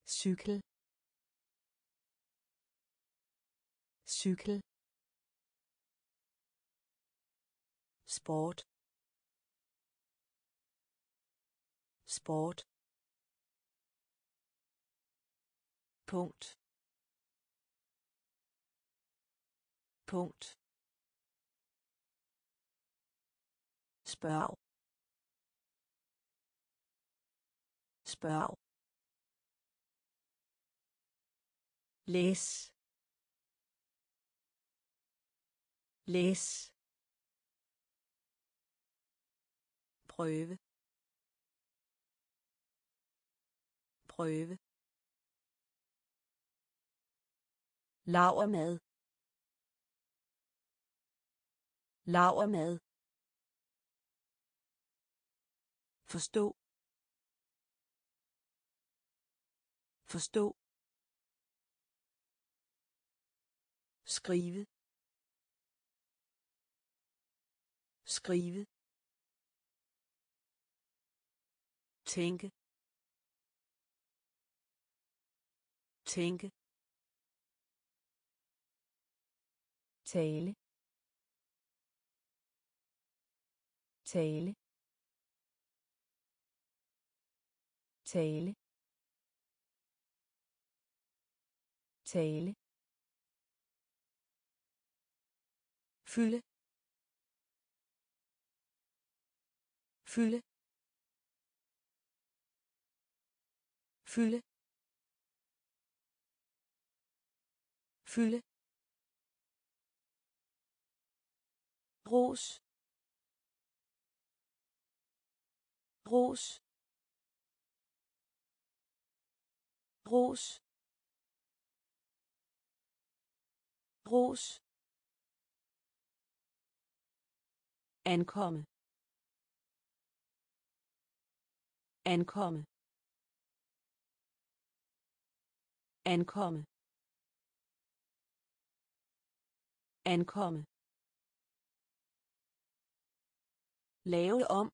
Cykel. Cykel. Sport. Sport. Punkt. Punkt. Spørg. Spørg. Læs. Læs. Prøve. Prøve. Lavermad lavermad forstå. Forstå. Skrive. Skrive. Tænke. Tænke. Tale. Tale. Tale. Tale. Fylde. Fylde. Fylde. Fylde. Ros. Ros. Ros ros ankomme. Ankomme. Ankomme. Ankomme. Lave om.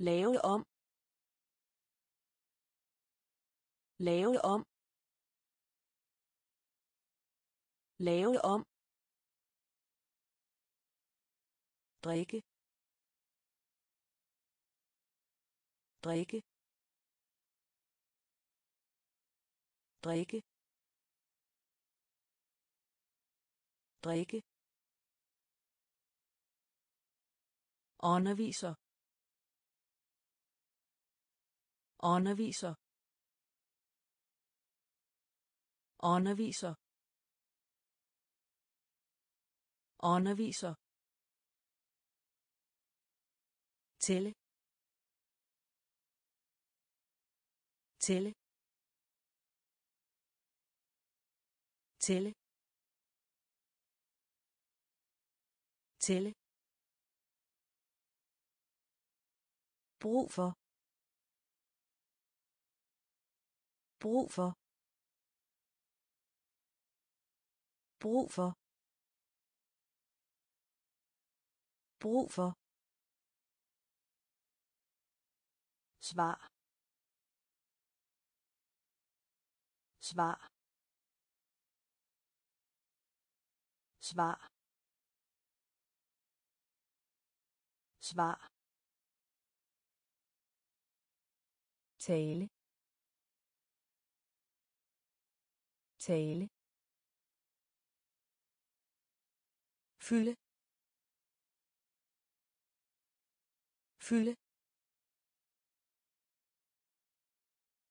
Lave om. Lave om. Lave om. Drikke. Drikke. Drikke. Drikke. Underviser. Underviser. Underviser. Underviser. Tælle. Tælle. Tælle. Tælle. Brug for. Brug for. Brug for. Brug for. Svar. Svar. Svar. Svar. Tale. Tale. Fylde. Fylde.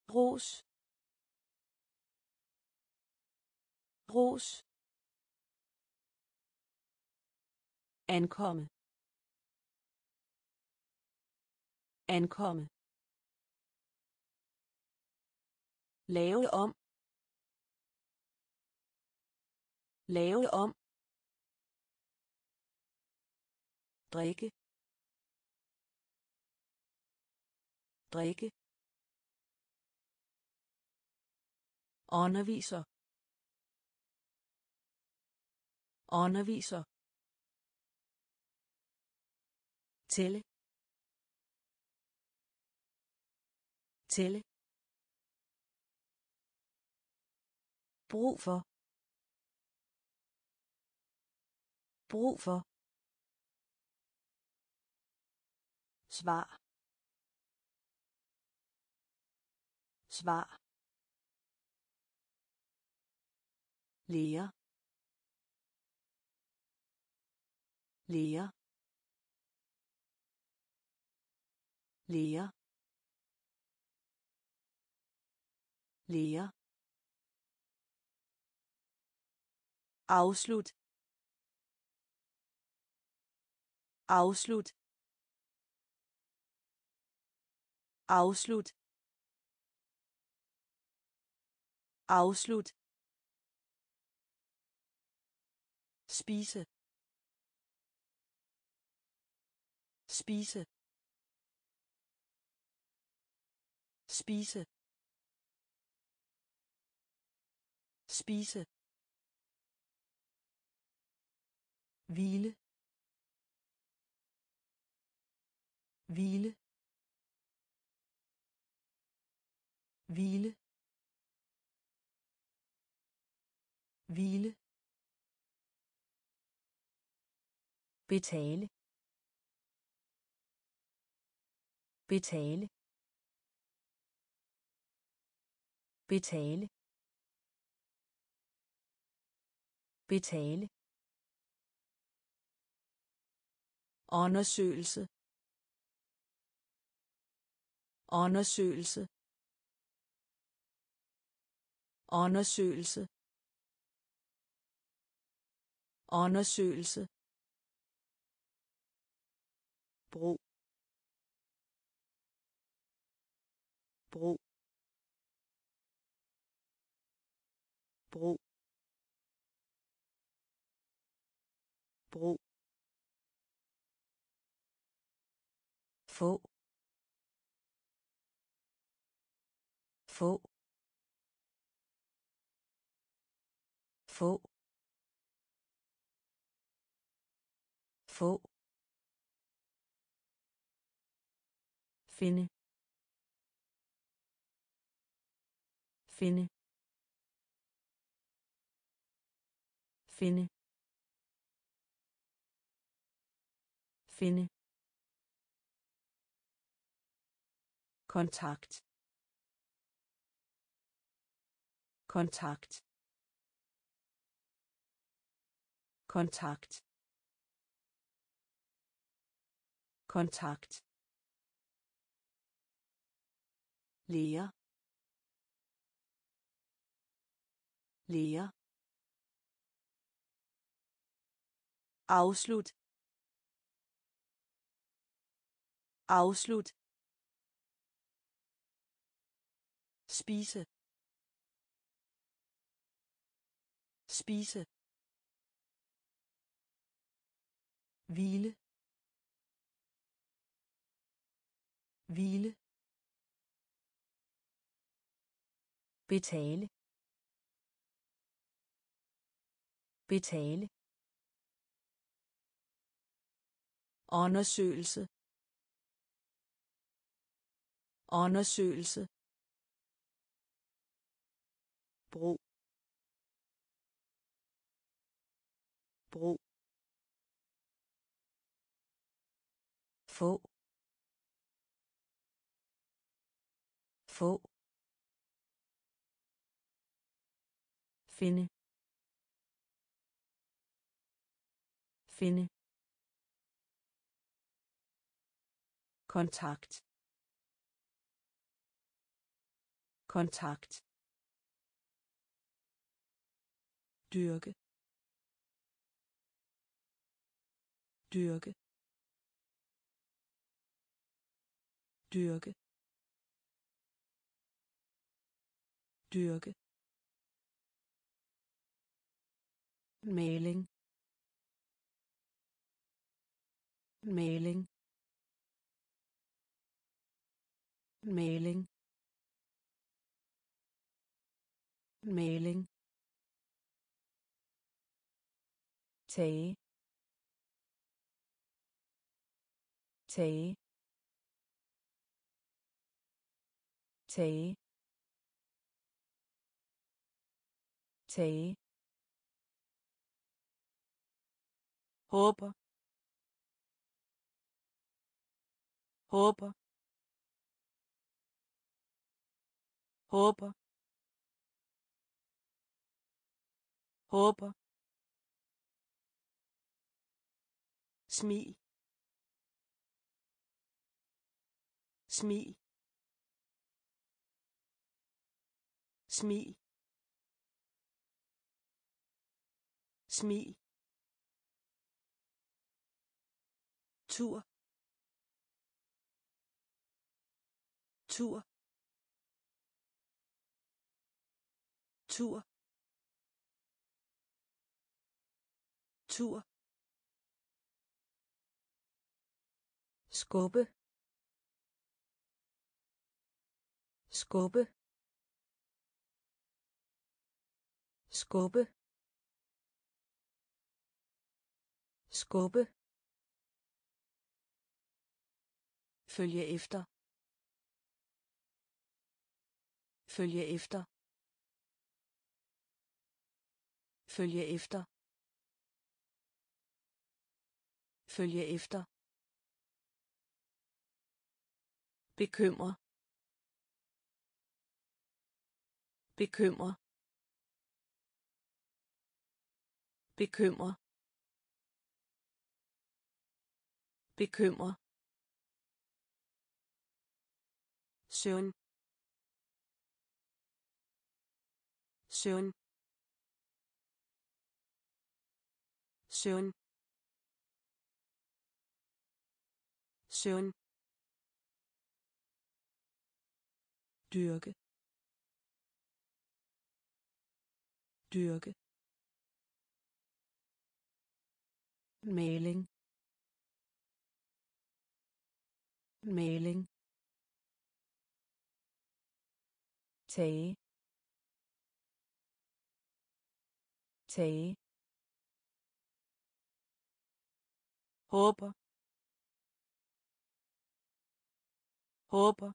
Ros. Ros. Ankomme. Ankomme. Lave om. Lave om. Drikke. Drikke. Underviser. Underviser. Tælle. Tælle. Brug for. Brug for. Svar. Svar. Lære. Lære. Lære. Lære. Afslut. Afslut. Afslut. Afslut. Spise. Spise. Spise. Spise. Hvile. Hvile. Hvile hvile betale betale betale betale. Undersøgelse. Undersøgelse undersøgelse undersøgelse Bro. Bro. Bro. Bro. få få få. Få. Finde. Finde. Finde. Finde. Kontakt. Kontakt. Kontakt. Kontakt. Lære. Lære. Afslut. Afslut. Spise. Spise. Hvile hvile betale betale undersøgelse undersøgelse bro bro få. Få. Finde. Finde. Kontakt. Kontakt. Dyrke. Dyrke. Dyrke dyrke maling maling maling maling tage tage tage. Tage. Håber. Håber. Håber. Håber. Smil. Smil. Smil. Smil. Tur. Tur. Tur. Tur. Skubbe. Skubbe. Skubbe. Skubbe. Følge efter. Følge efter. Følge efter. Følge efter. Bekymre. Bekymre. Bekymre bekymre søvn. Søvn. Søvn. Søvn. Dyrke. Dyrke. Maling. Maling. Tage. Tage. Håber. Håber.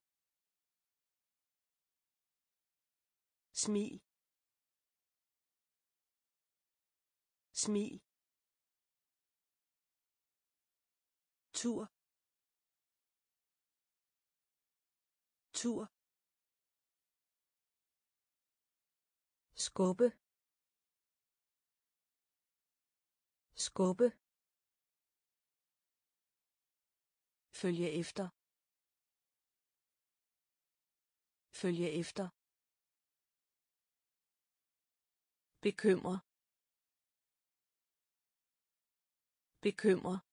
Smil. Smil. Tur. Tur. Skubbe. Skubbe. Følge efter. Følge efter. Bekymre. Bekymre.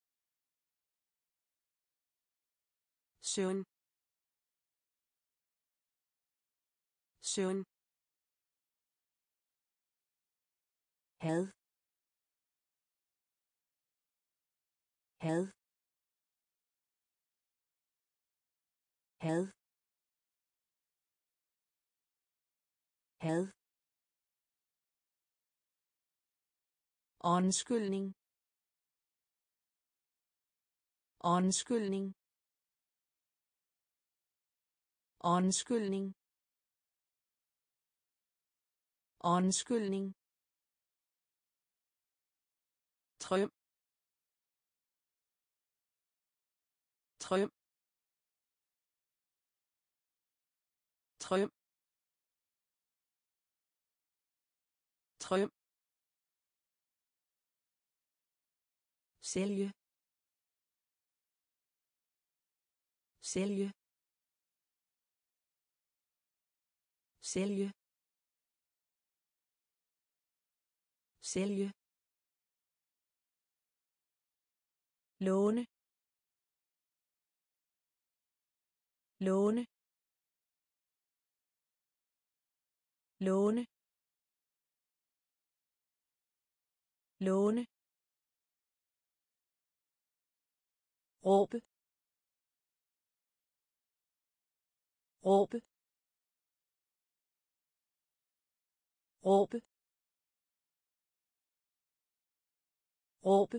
Søn søn had. Had. Had. Had. Undskyldning. Undskyldning. Undskyldning. Undskyldning. Trøm. Trøm. Trøm. Trøm. sælge sælge sælge. Sælge. Låne. Låne. Låne. Låne. Råbe. Råbe. Råbe. Råbe.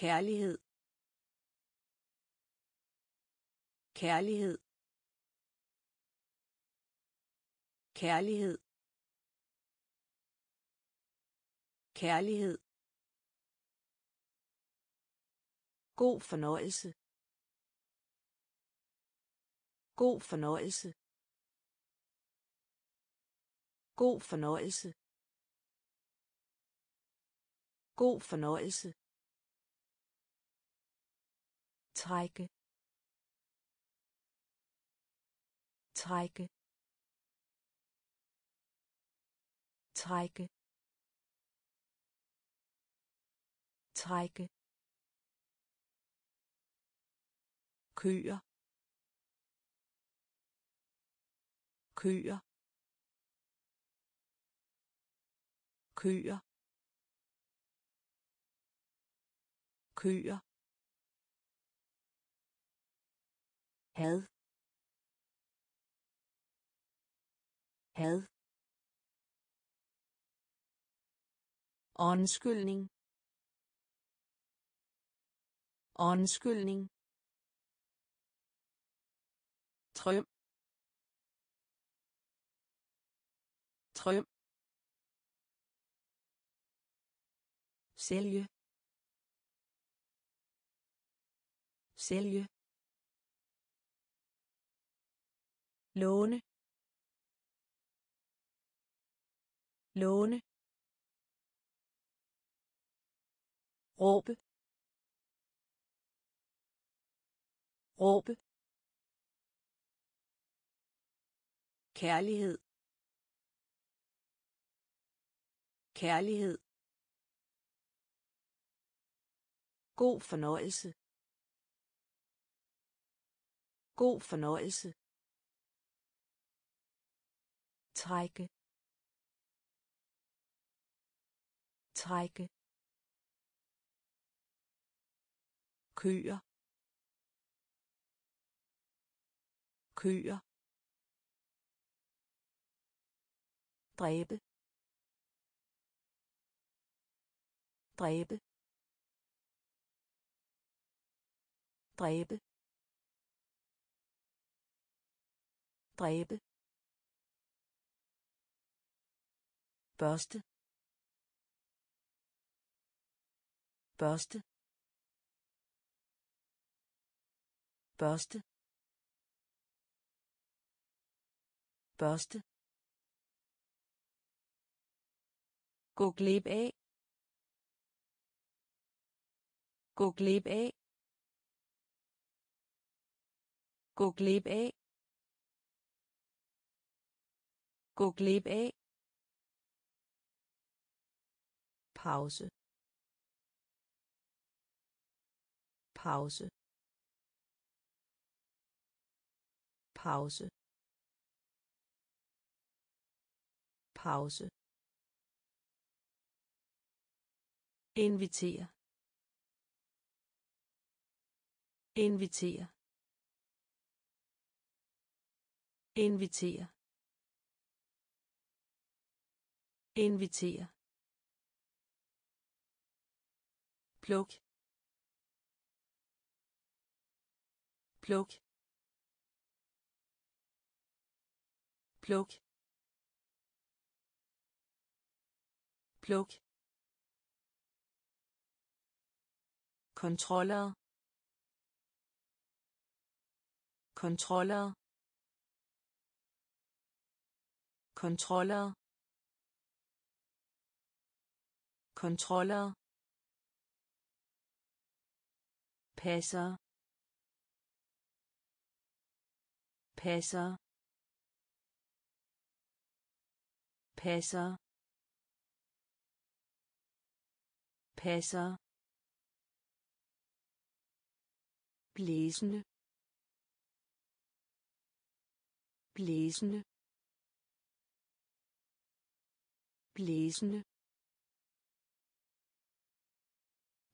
Kærlighed. Kærlighed. Kærlighed. Kærlighed. God fornøjelse. God fornøjelse. God fornøjelse. God fornøjelse. trække. Trække. Trække. Trække. Køer. Køer. Køer køer had had Undskyldning. Undskyldning. Trøm. Trøm. Sælge. Sælge. Låne. Låne. Råbe. Råbe. Kærlighed. Kærlighed. God fornøjelse. God fornøjelse. Trække. Trække. Køer. Køer. Dræbe. Dræbe. Dræbe. Dræbe. Børste. Børste. Børste. Børste. Gå glip af. Gå glip af. Gå glip af. Gå glip af. Pause. Pause. Pause. Pause. Invitere invitere invitere. Invitere. Pluk. Pluk. Pluk. Pluk. Kontroller. Kontroller. Kontroller. Kontroller. Passer. Passer. Passer. Passer. Blæsende. Blæsende. Blæsende.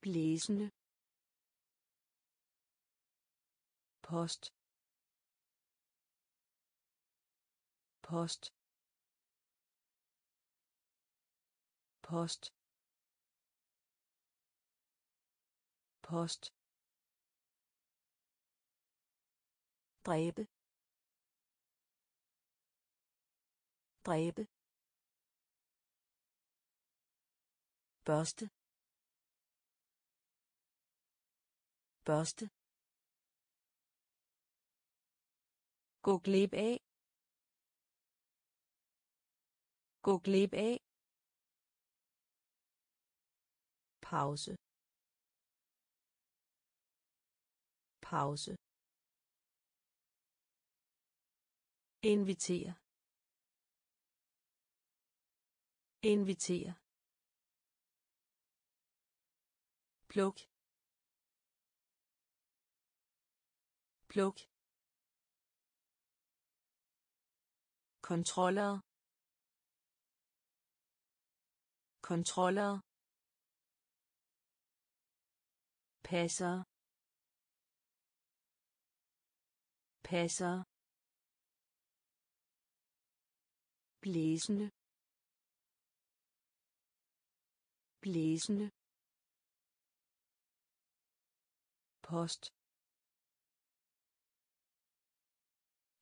Blæsende. Post. Post. Post. Post. Dræbe. Dræbe. Børste. Børste. Gå glip af. Gå glip af. Pause. Pause. Invitere invitere pluk. Pluk. Kontroller. Kontroller. Passer. Passer. Blæsende. Blæsende. Post.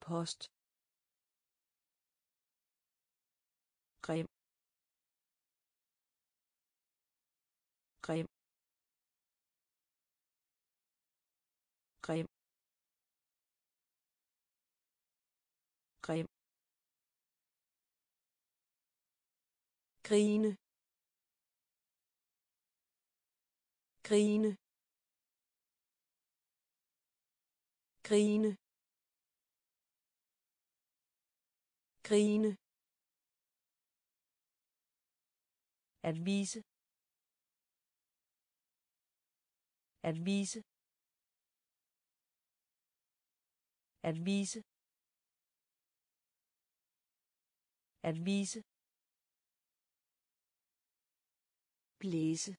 Post. Grim grim grim grim grine. Grine. Grine. Grine. At vise. At vise. At vise. At vise. Blæse.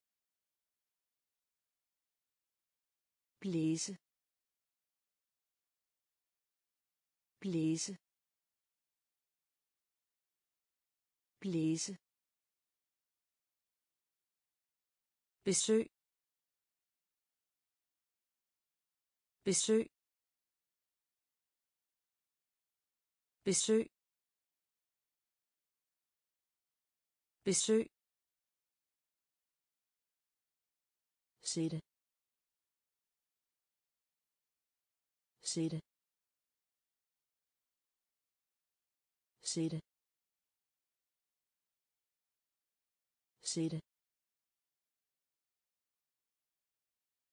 Blæse. Blæse. Blæse. Besøg. Besøg. Besøg. Besøg. Sætte. Sætte. Sætte. Sætte.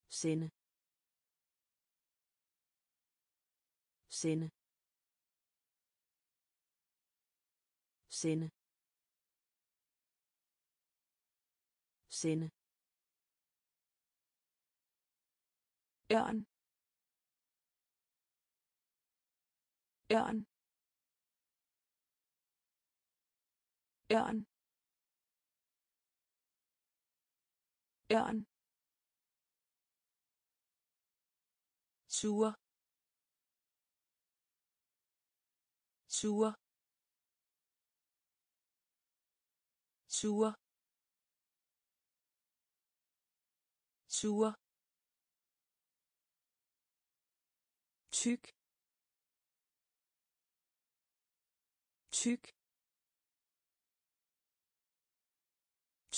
Sende. Sende. Sende. Sende. Ørn. Ørn. Ørn. Ørn. Sure. Sure. Sure. Sure. Tyk. Tyk.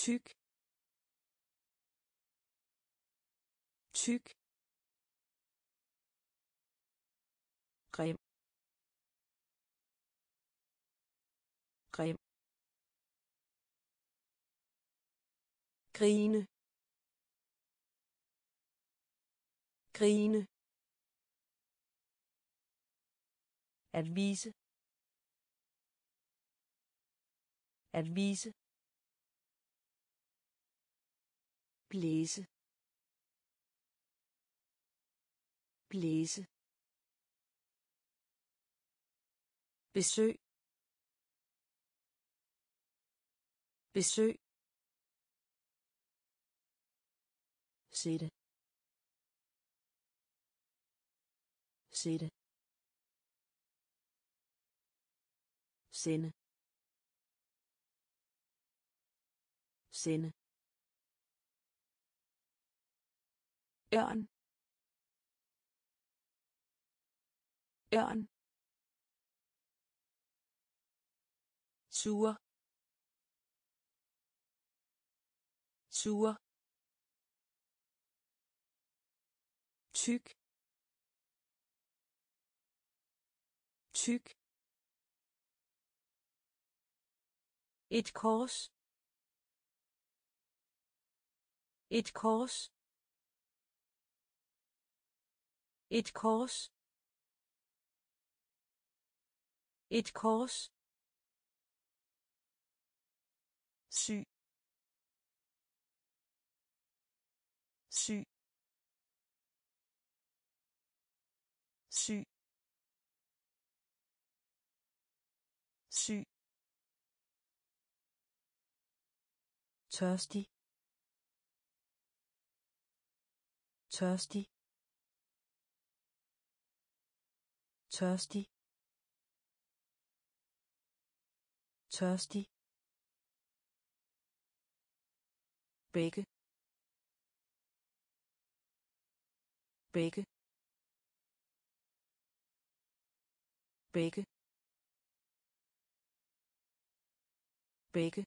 Tyk tyk grim grim grine grine at vise at vise blæse. Blæse. Besøg. Besøg. Sætte. Sætte. Sende. Sende. Ørn. Ørn. Sure. Sure. Tyk. Tyk. Et kors. Et kors. Et kors. Et kors. Syg syg syg syg tørstig. Tørstig tørstig. Tørstig. Begge begge begge begge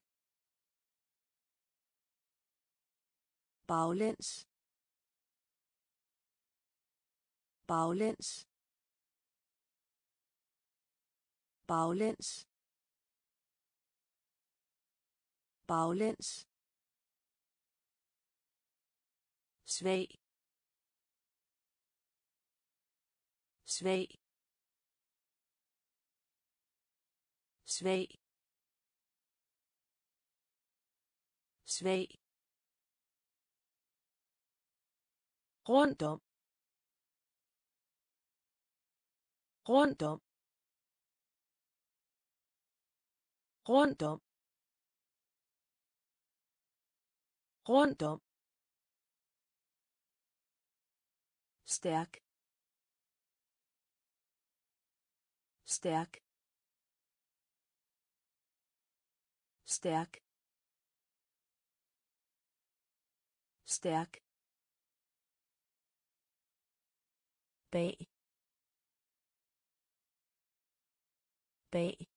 baglæns. Baglæns. Baglæns. Baglæns. Svag. Svag. Svag. Svag. Rundt om rundt om rundt om. Rundt om. Stærk. Stærk. Stærk. Stærk. Bag. Bag.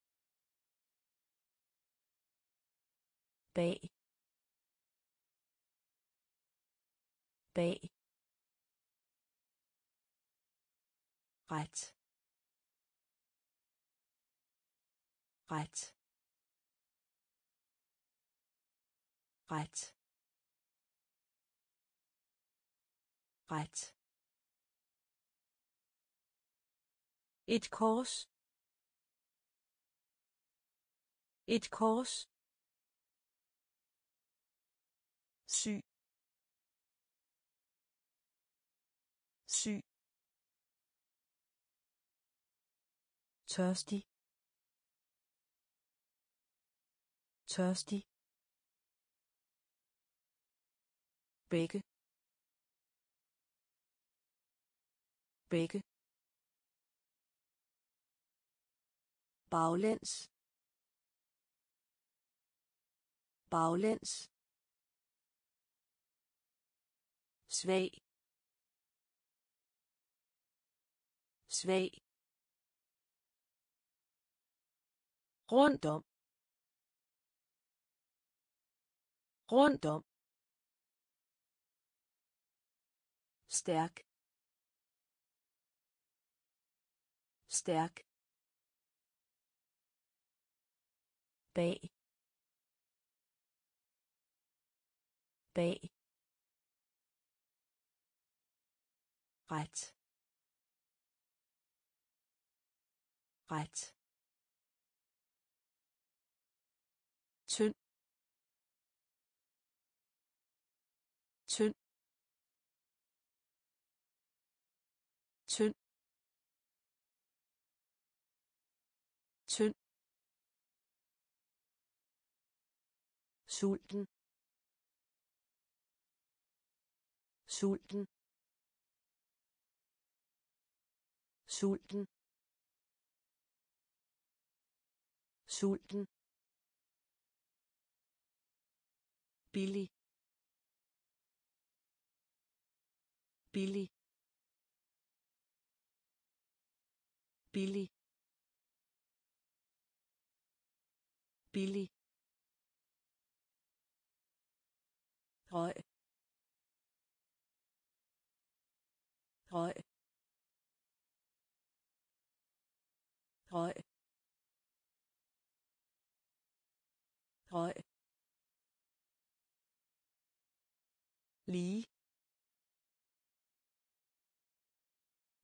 Bag. Bag. Ret. Ret. Ret. Ret. Et kors. Et kors. Syg. Syg. Tørstig. Tørstig. Begge begge baglæns. Baglæns. Svag svag rundt om rundt om stærk stærk bag bag ret. Ret. Tynd. Tynd. Tynd. Tynd. Sulten. Sulten. Sulten. Sulten. Billig. Billig. Billig. Billig. Røg røg røg røg lige.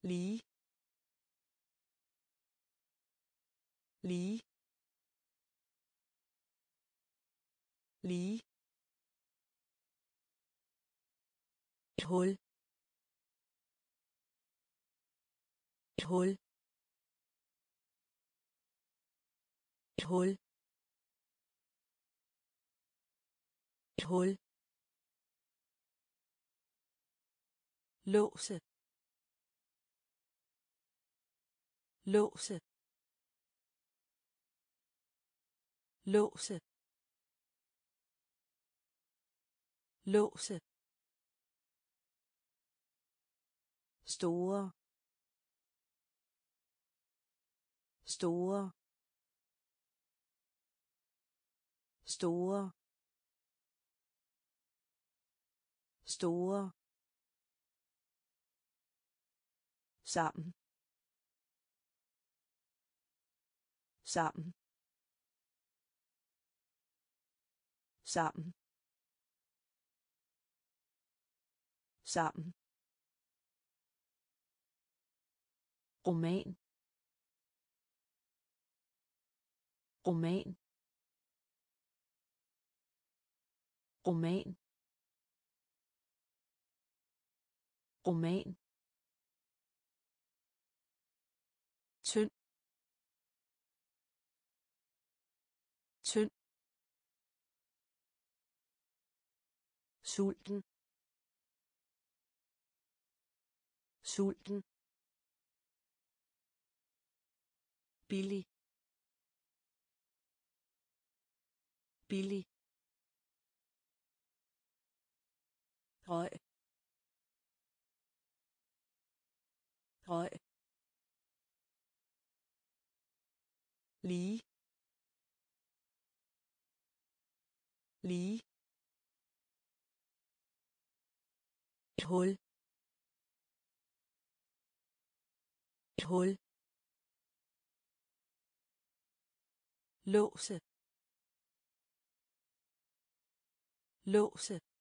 Lige. Lige. Lige. Et hul. Et hul. Et hul. Et hul. Låse. Låse. Låse. Låse. Store. Store. Store. Store. Sammen. Sammen. Sammen. Sammen. Roman. Roman. Roman. Roman. Tynd. Tynd. Sulten. Sulten. Billig. Billig. Høj høj lige. Lige. Et hul. Et hul. Låse. Låse.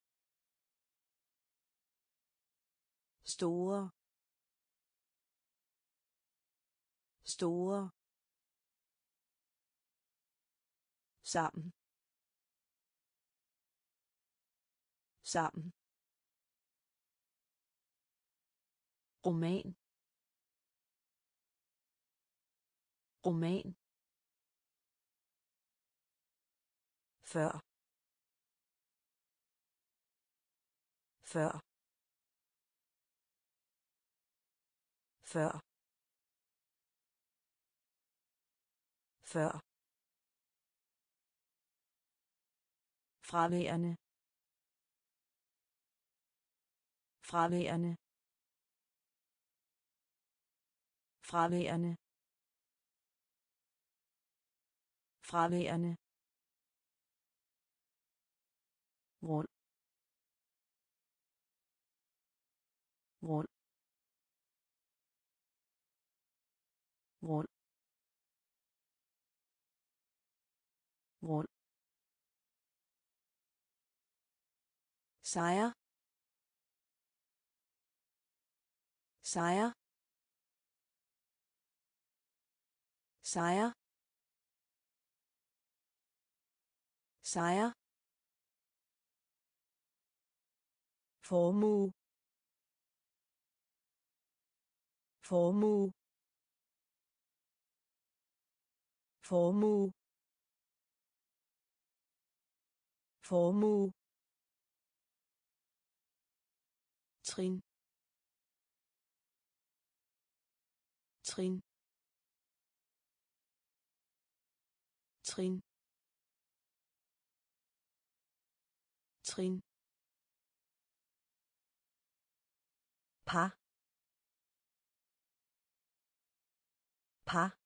Store store sammen sammen. Roman. Roman. Før. Før. Før. Før. Fraværende. Fraværende. Fraværende. Fraværende. Grund grund grund grund sejr. Sejr. Sejr. Sejr. Formue. Formue. Formue. Formue. Trin. Trin. Trin. Trin. Par par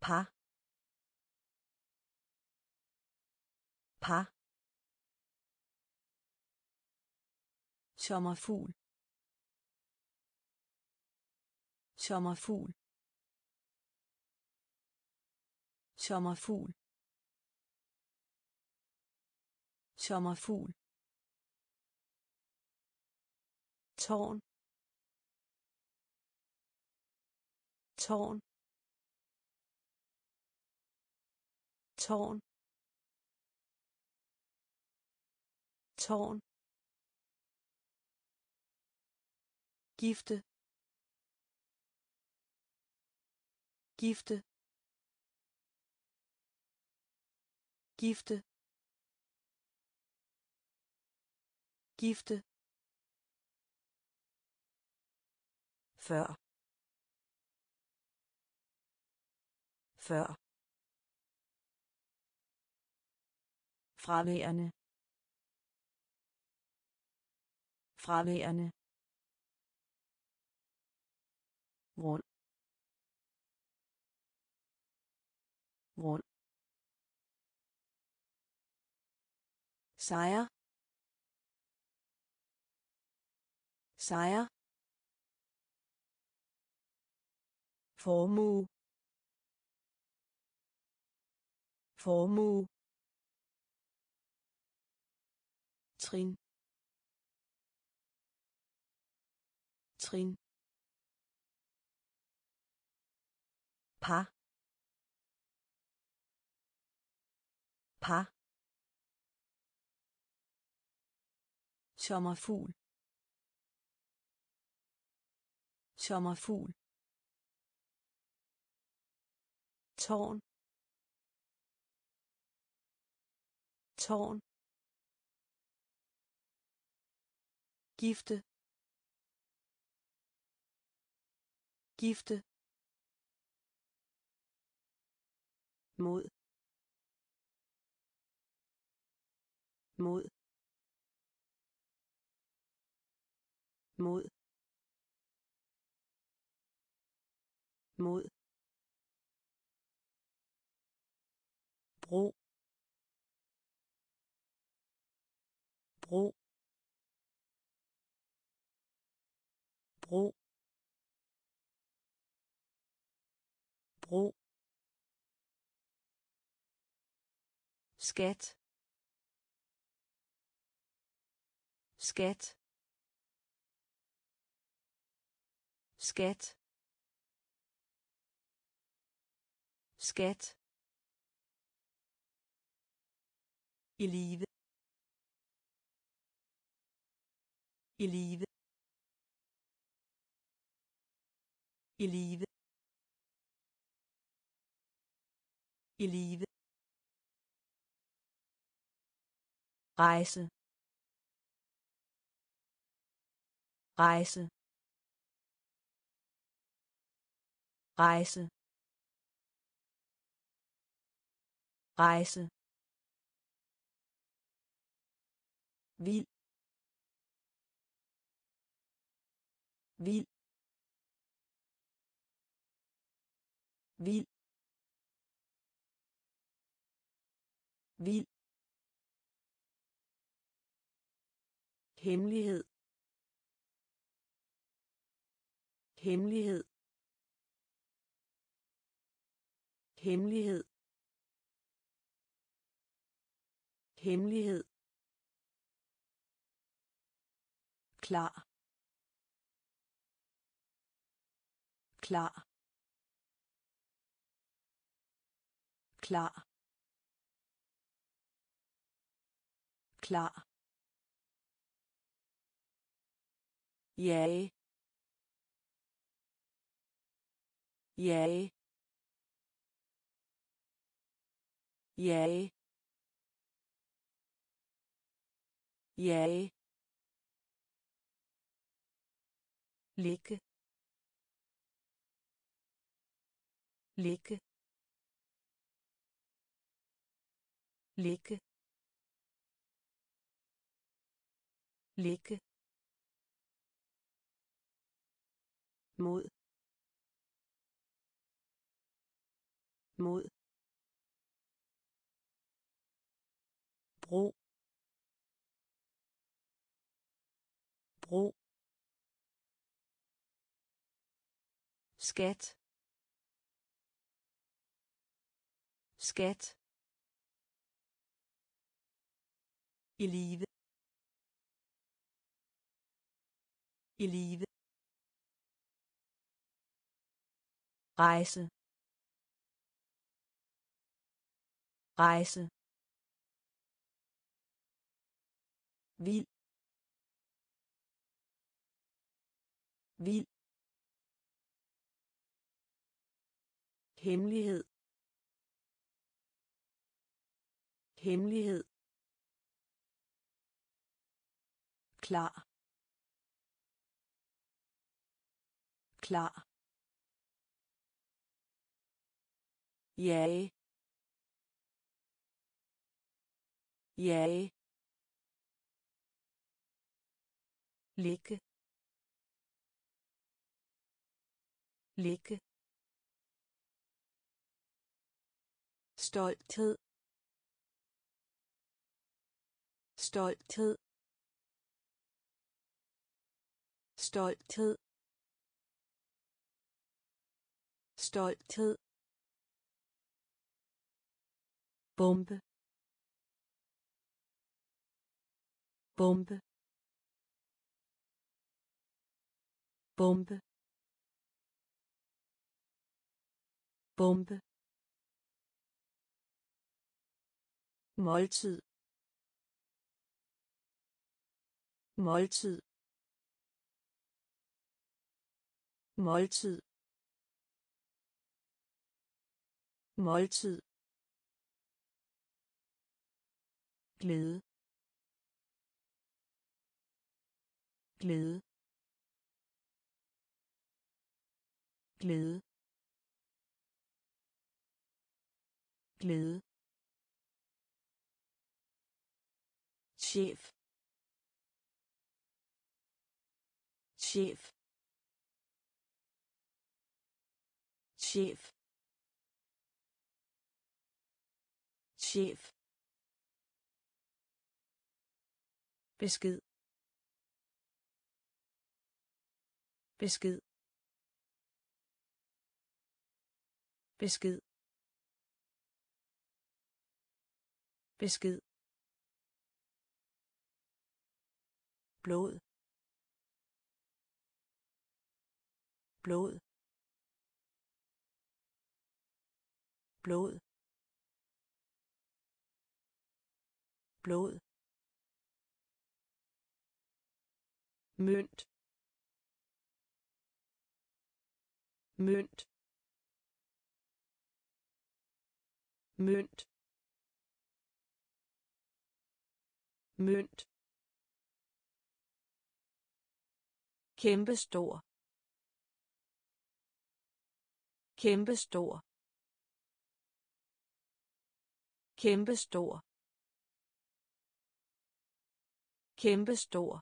par par sommerfugl. Sommerfugl. Sommerfugl. Sommerfugl. Tårn. Tårn. Tårn. Tårn. Gifte. Gifte. Gifte. Gifte. Før. Før. Fraværende. Fraværende. Rund rund sejr. Sejr. Formue. Formue. Trin. Trin. Par par sommerfugl. Sommerfugl. Tårn. Tårn. Gifte. Gifte. Mod. Mod. Mod. Mod. Bro. Bro. Bro bro skat. Skat. Skat. Skat. I live. I live. I live. I live. Rejse. Rejse. Rejse. Rejse. Vild. Vild. Vild. Vild. Hemmelighed. Hemmelighed. Hemmelighed. Hemmelighed. Klar. Klar. Klar. Klar. Jage jage jage jage ligge ligge ligge ligge mod. Mod. Bro bro skat. Skat. I live. I live. Rejse. Rejse. Vild. Vild. Hemmelighed. Hemmelighed. Klar. Klar. Jage. Jage. Ligge ligge stolthed. Stolthed. Stolthed. Stolthed. Bombe. Bombe. Bombe. Bombe. Måltid. Måltid. Måltid. Måltid. Glæde. Glæde. Glæde. Glæde. Chef. Chef. Chef. Chef. Besked. Besked. Besked. Besked. Blod. Blod. Blod. Blod. Mønt. Mønt. Mønt. Mønt. Kæmpestor. Kæmpestor. Kæmpestor. Kæmpestor.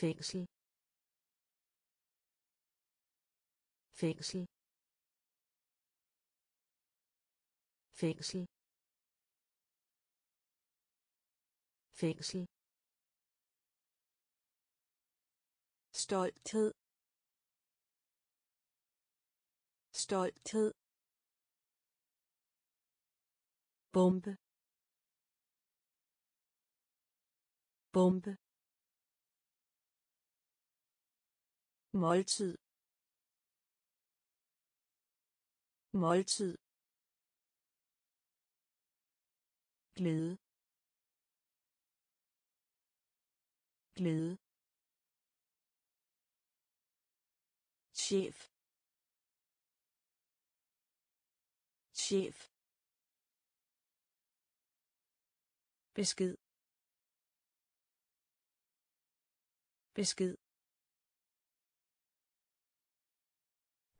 Fængsel. Fængsel. Fængsel. Fængsel. Stolthed. Stolthed. Bombe. Bombe. Måltid. Måltid. Glæde. Glæde. Chef. Chef. Besked. Besked.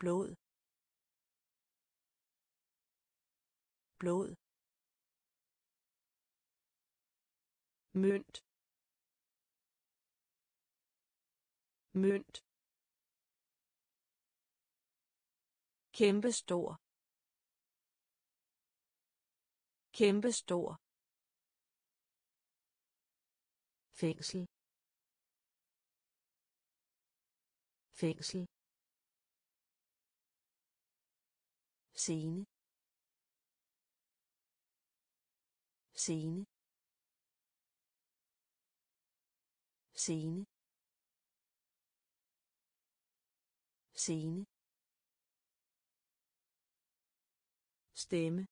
Blod. Blod. Mønt. Mønt. Kæmpestor. Kæmpestor. Fængsel. Fængsel. Scene. Scene. Scene. Scene. Stemme.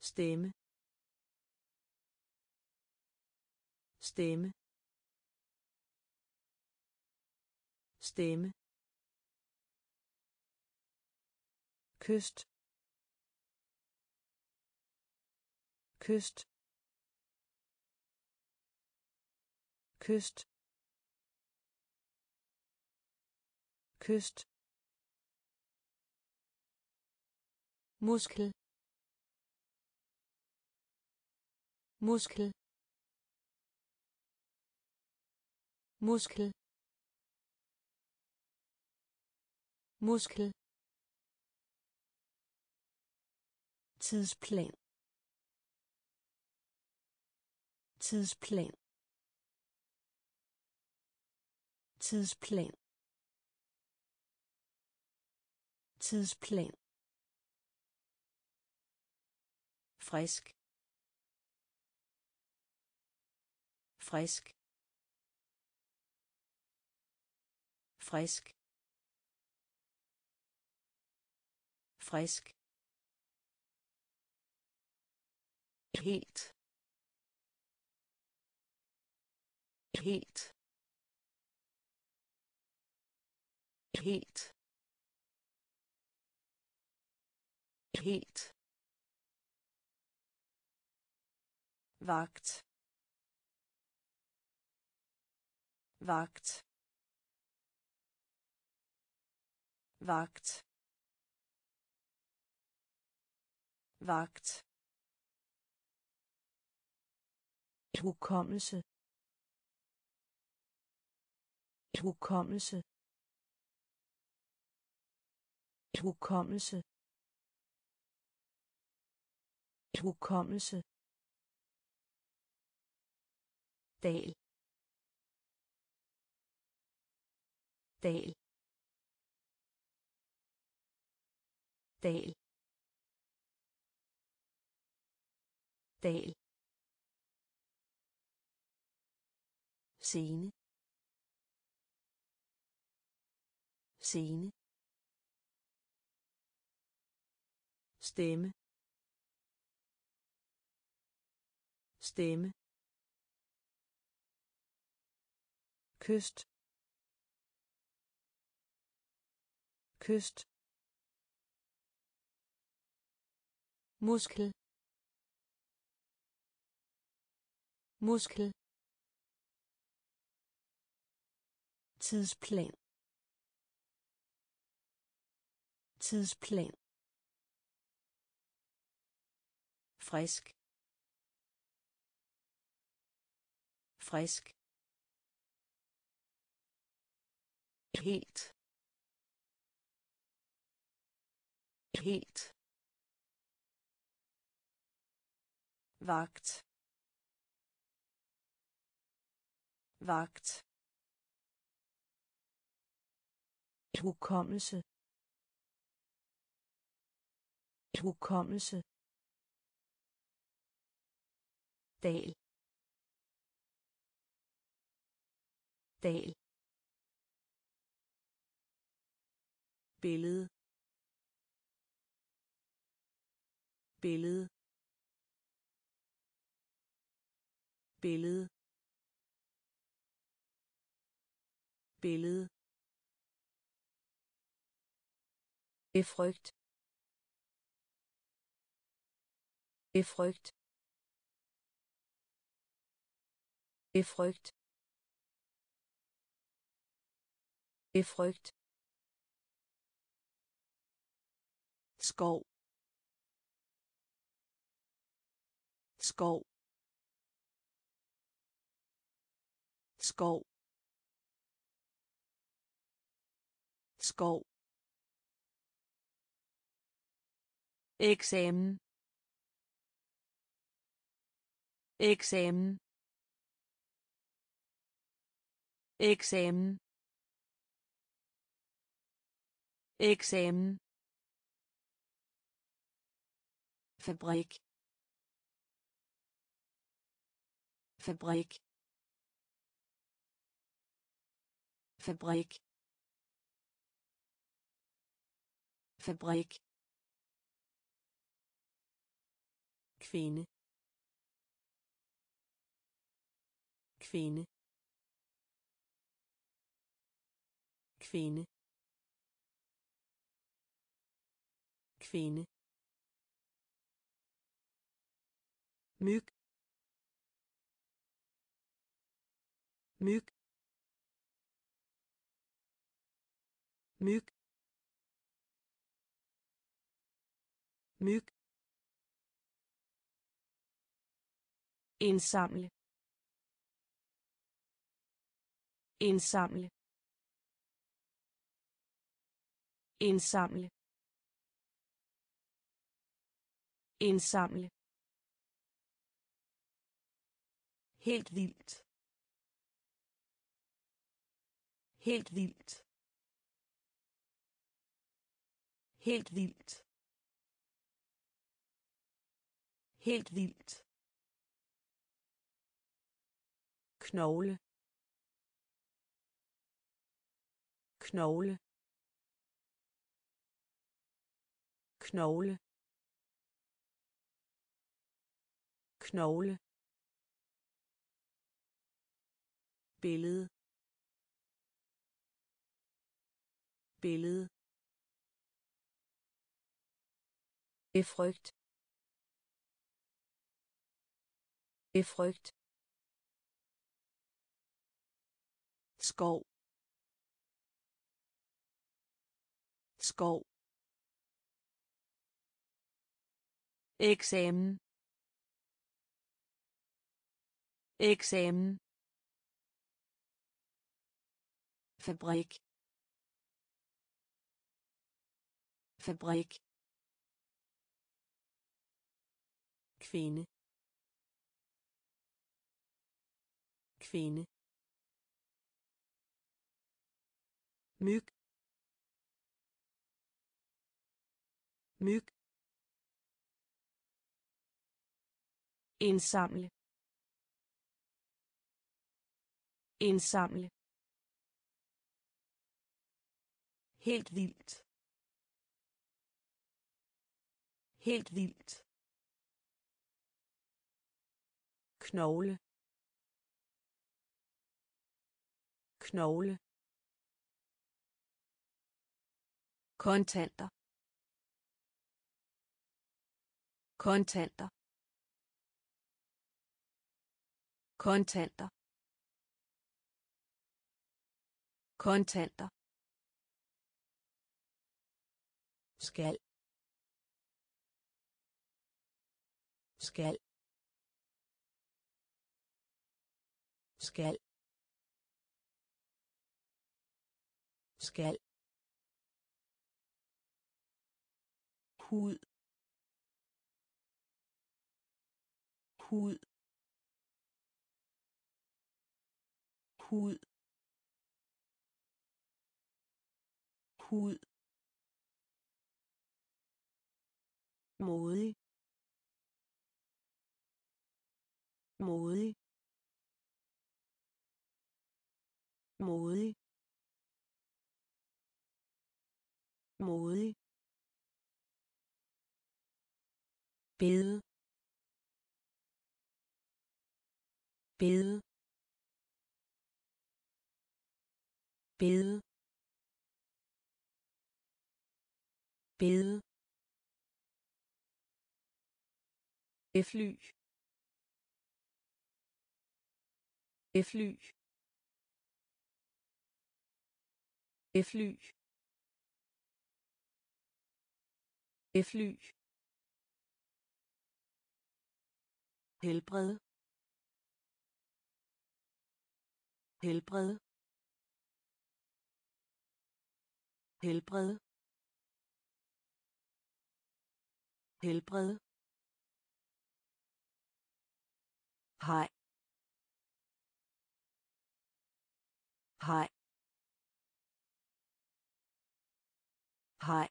Stemme. Stemme stemme kyst kyst kyst kyst muskel. Muskel muskel. Muskel. Tidsplan. Tidsplan. Tidsplan. Tidsplan. Frisk. Frisk. Frisk. Frisk. Helt. Helt. Helt. Helt. Vagt vagt vagt. Vagt. Hukommelse. Hukommelse. Hukommelse. Hukommelse. Dal. Dal. Dal. Dal. Scene. Scene. Stemme. Stemme. Kyst. Kyst. Muskel. Muskel. Tidsplan. Tidsplan. Frisk. Frisk. Helt. Helt. Vagt. Vagt. Hukommelse. Hukommelse. Dal. Dal. Billede. Billede. Billede. Billede. Befrygt befrygt befrygt befrygt skov. Skov skov. Skov. Eksamen. Eksamen. Eksamen. Eksamen. Fabrik. Fabrik. Fabrik. Fabrik. Kvinde. Kvinde. Kvinde. Kvinde. Myg. Myg myg myg indsamle indsamle indsamle indsamle. Helt vildt. Helt vildt. Helt vildt. Helt vildt. Knogle. Knogle. Knogle. Knogle. Billede. Billede. Befrygt befrygt skov. Skov. Eksamen. Eksamen. Fabrik. Fabrik. Kvinde. Kvinde. Myg. Myg. Indsamle. Indsamle. Helt vildt. Helt vildt. Knogle. Knogle. Kontanter. Kontanter. Kontanter. Kontanter. Skal. Skal. Skal. Skal. Hud. Hud. Hud. Hud. Modig. Modig. Modig. Modig. Bede bede bede bede fly. Fly. Fly. Fly. Helbred. Helbred. Helbred. Helbred. Hej. Hej. Hej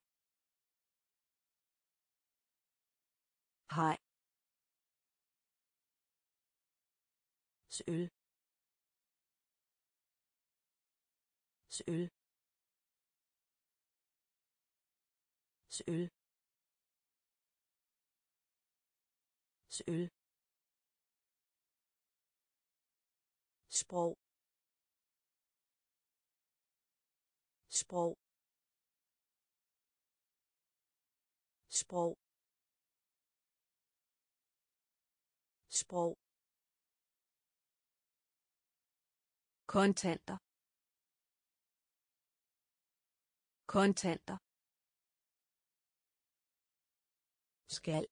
hej søl søl søl søl sprog sprog sprog. Sprog. Kontanter. Kontanter. Skal.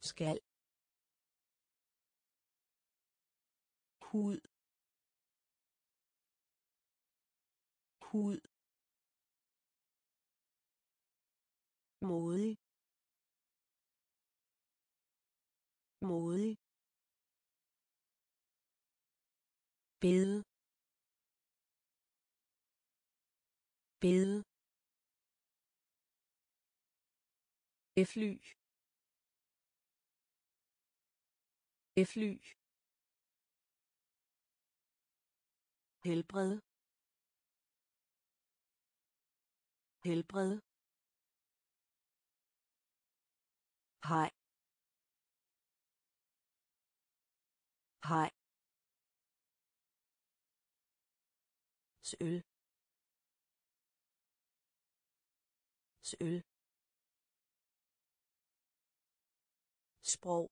Skal. Hud. Hud. Modig. Modig. Bede bede fly fly helbred. Helbred. Hej hej søl søl sprog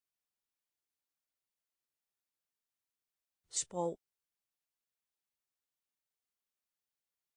sprog